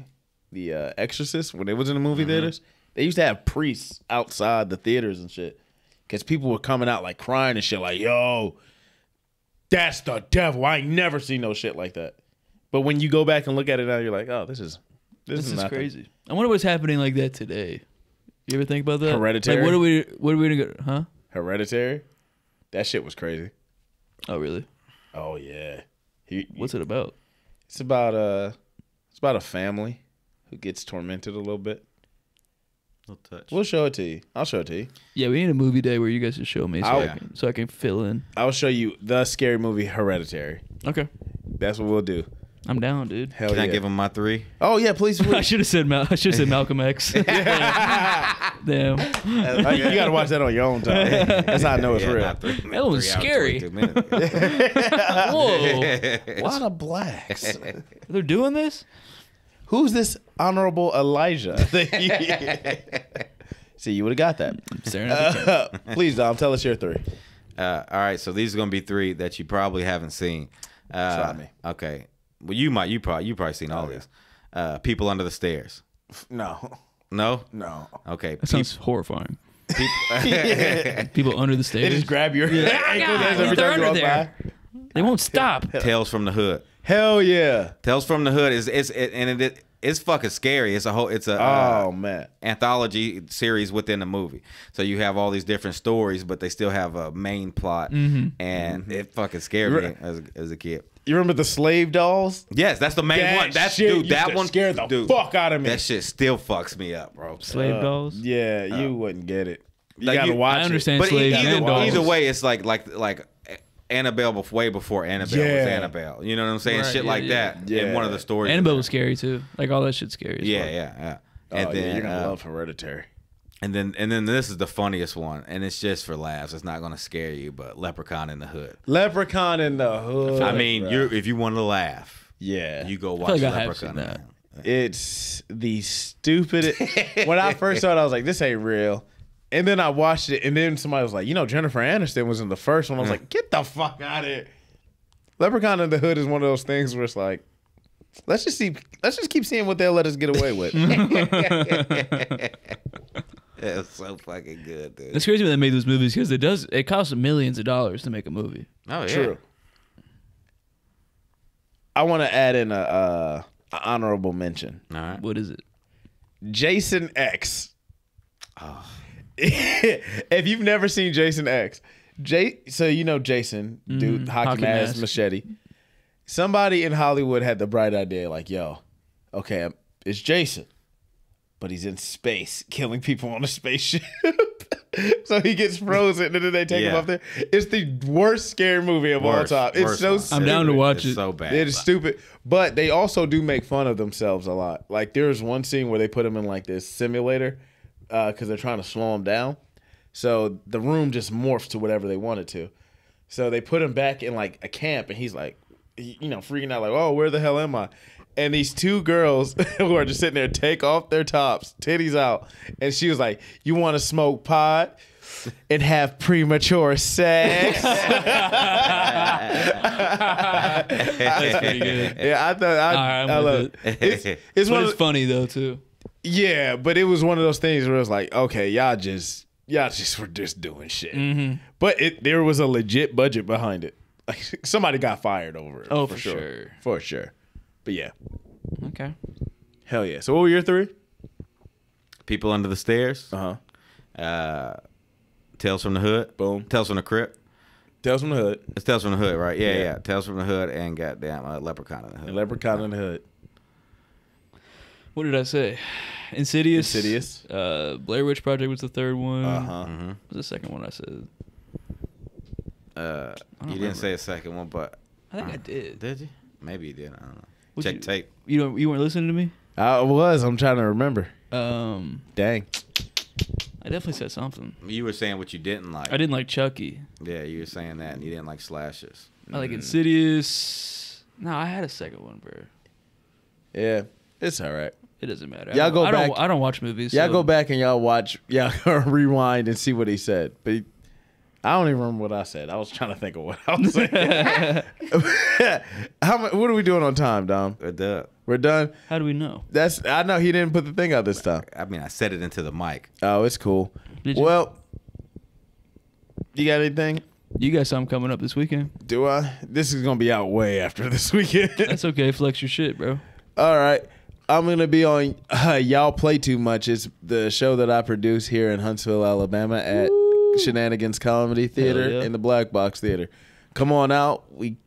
the uh, Exorcist when it was in the movie theaters, they used to have priests outside the theaters and shit because people were coming out like crying and shit, like "Yo, that's the devil." I ain't never seen no shit like that. But when you go back and look at it now, you're like, "Oh, this is this, This is, is crazy. I wonder what's happening like that today. You ever think about that? Hereditary? Like, what are we? What are we gonna go? Huh? Hereditary, that shit was crazy. Oh, really? Oh yeah, he, What's it about? It's about a it's about a family who gets tormented a little bit. Little touch. We'll show it to you. I'll show it to you. Yeah, we need a movie day where you guys just show me so, I'll- I, can, so I can fill in. I'll show you the scary movie Hereditary. Okay, That's what we'll do. I'm down, dude. Hell Can yeah. I give him my three? oh yeah, please. I should have said Mal- I should have said Malcolm X. Damn. You gotta watch that on your own time. That's how I know it's Yeah, real. three- That was three hours, scary. Whoa, A lot of blacks. they're doing this? Who's this honorable Elijah? See, you would have got that. Staring at the camera. Uh, please, Dom, tell us your three. Uh, all right, so these are gonna be three that you probably haven't seen. Uh, Try me. Okay. Well, you might. You probably. You probably seen all Oh, yeah. Uh, people under the stairs. No, No. no. Okay. That sounds horrifying. peop- People under the stairs. They just grab your ankles God, every they're time you under walk by. They won't stop. Tales from the Hood. Hell yeah! Tales from the Hood is it's it, and it it's fucking scary. It's a whole. It's a uh, Oh man. anthology series within the movie. So you have all these different stories, but they still have a main plot, Mm-hmm. and it fucking scared me as, as a kid. You remember the slave dolls? Yes, that's the main That one. That's shit dude. used That to one scare the dude, fuck out of me. That shit still fucks me up, bro. Slave dolls. Yeah, you wouldn't get it. You Like, gotta you- watch I it. understand But e- slaves either, and dolls. either way, it's like like like Annabelle before, way before Annabelle was Yeah. Annabelle. You know what I'm saying? Right, Shit yeah, like yeah. that. Yeah. In one of the stories. Annabelle was scary too. Like all that shit's scary. as Yeah, fuck. yeah, yeah. Oh, And yeah, then you're gonna uh, love Hereditary. And then and then this is the funniest one, and it's just for laughs. It's not gonna scare you, but Leprechaun in the Hood. Leprechaun in the Hood. I mean, you're if you want to laugh, yeah. you go feel watch like I have Leprechaun. seen that. it's the stupidest. when I first saw it, I was like, "This ain't real." And then I watched it, and then somebody was like, "You know, Jennifer Aniston was in the first one." I was mm. like, "Get the fuck out of here!" Leprechaun in the Hood is one of those things where it's like, let's just see, let's just keep seeing what they'll let us get away with. It's so fucking good, dude. It's crazy when they made those movies because it does. It costs millions of dollars to make a movie. oh yeah. True. I want to add in a, uh, a honorable mention. All right. What is it? Jason X. if you've never seen Jason X, Jay, so you know Jason, dude, hockey, hockey mask, mask. machete. Somebody in Hollywood had the bright idea, like, yo, okay, it's Jason, but he's in space, killing people on a spaceship. so he gets frozen, and then they take him Yeah. up there. It's the worst scary movie of Worst- all time. It's so one. stupid. I'm down to watch It's it. so bad. It is stupid, but they also do make fun of themselves a lot. Like there's one scene where they put him in like this simulator uh, because they're trying to slow him down. So the room just morphs to whatever they wanted to. So they put him back in like a camp, and he's like, you know, freaking out like, "Oh, where the hell am I?" And these two girls who are just sitting there take off their tops, titties out, and she was like, "You want to smoke pot?" And have premature sex. That's pretty good. yeah, I thought I, All right, I'm I with love it. it. It's, it's one it's of, funny though too. yeah, but it was one of those things where it was like, okay, y'all just y'all just were just doing shit. Mm-hmm. But it there was a legit budget behind it. Like somebody got fired over it. Oh, for sure. for sure. But yeah, Okay. hell yeah. So what were your three? People under the stairs. Uh huh. Uh, Tales from the Hood. Boom. Tales from the Crypt. Tales from the Hood. It's Tales from the Hood, right? Yeah, Yeah. yeah. Tales from the Hood and goddamn uh, Leprechaun in the Hood. And Leprechaun in the Hood. What did I say? Insidious. Insidious. Uh, Blair Witch Project was the third one. Uh huh. Mm-hmm. What was the second one I said? Uh, don't you didn't say a second one, but I think I did. did you? Maybe you did. I don't know. What'd Check you- tape. You don't, you weren't listening to me. I was. I'm trying to remember. Um, Dang. I definitely said something. You were saying what you didn't like. I didn't like Chucky. Yeah, you were saying that, and you didn't like slashes. I like Insidious. No, I had a second one, bro. Yeah, it's all right. It doesn't matter. Y'all I don't, go I don't, back- I don't watch movies. Y'all so- go back and y'all watch. Y'all rewind and see what he said. But he- I don't even remember what I said. I was trying to think of what I was saying. How much? What are we doing on time, Dom? Uh, duh. We're done. How do we know? That's. I know he didn't put the thing out this time. I mean, I said it into the mic. Oh, it's cool. Did you? Well, you got anything? You got something coming up this weekend? Do I? This is gonna be out way after this weekend. That's okay. Flex your shit, bro. All right. I'm going to be on uh, Y'all Play Too Much. It's the show that I produce here in Huntsville, Alabama at Shenanigans Comedy Theater yeah. in the Black Box Theater. Come on out. We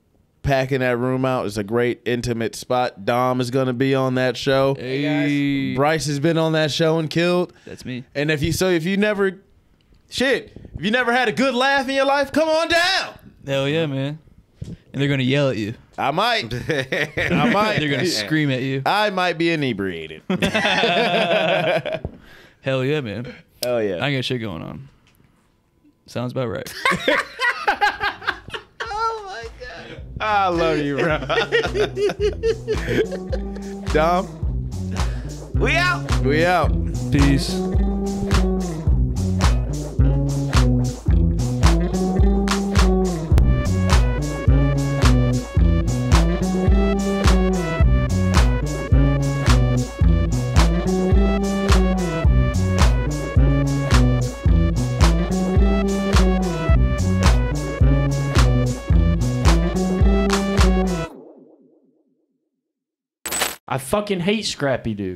packing that room out. It's a great intimate spot. Dom is going to be on that show. Hey, Bryce has been on that show and killed. that's me. And if you so if you never shit, if you never had a good laugh in your life, come on down. Hell yeah, man. And they're gonna yell at you. I might. I might. They're gonna scream at you. I might be inebriated. Hell yeah, man. Hell yeah. I got shit going on. Sounds about right. Oh my god. I love you, bro. Dom, We out. we out. Peace. I fucking hate Scrappy Doo.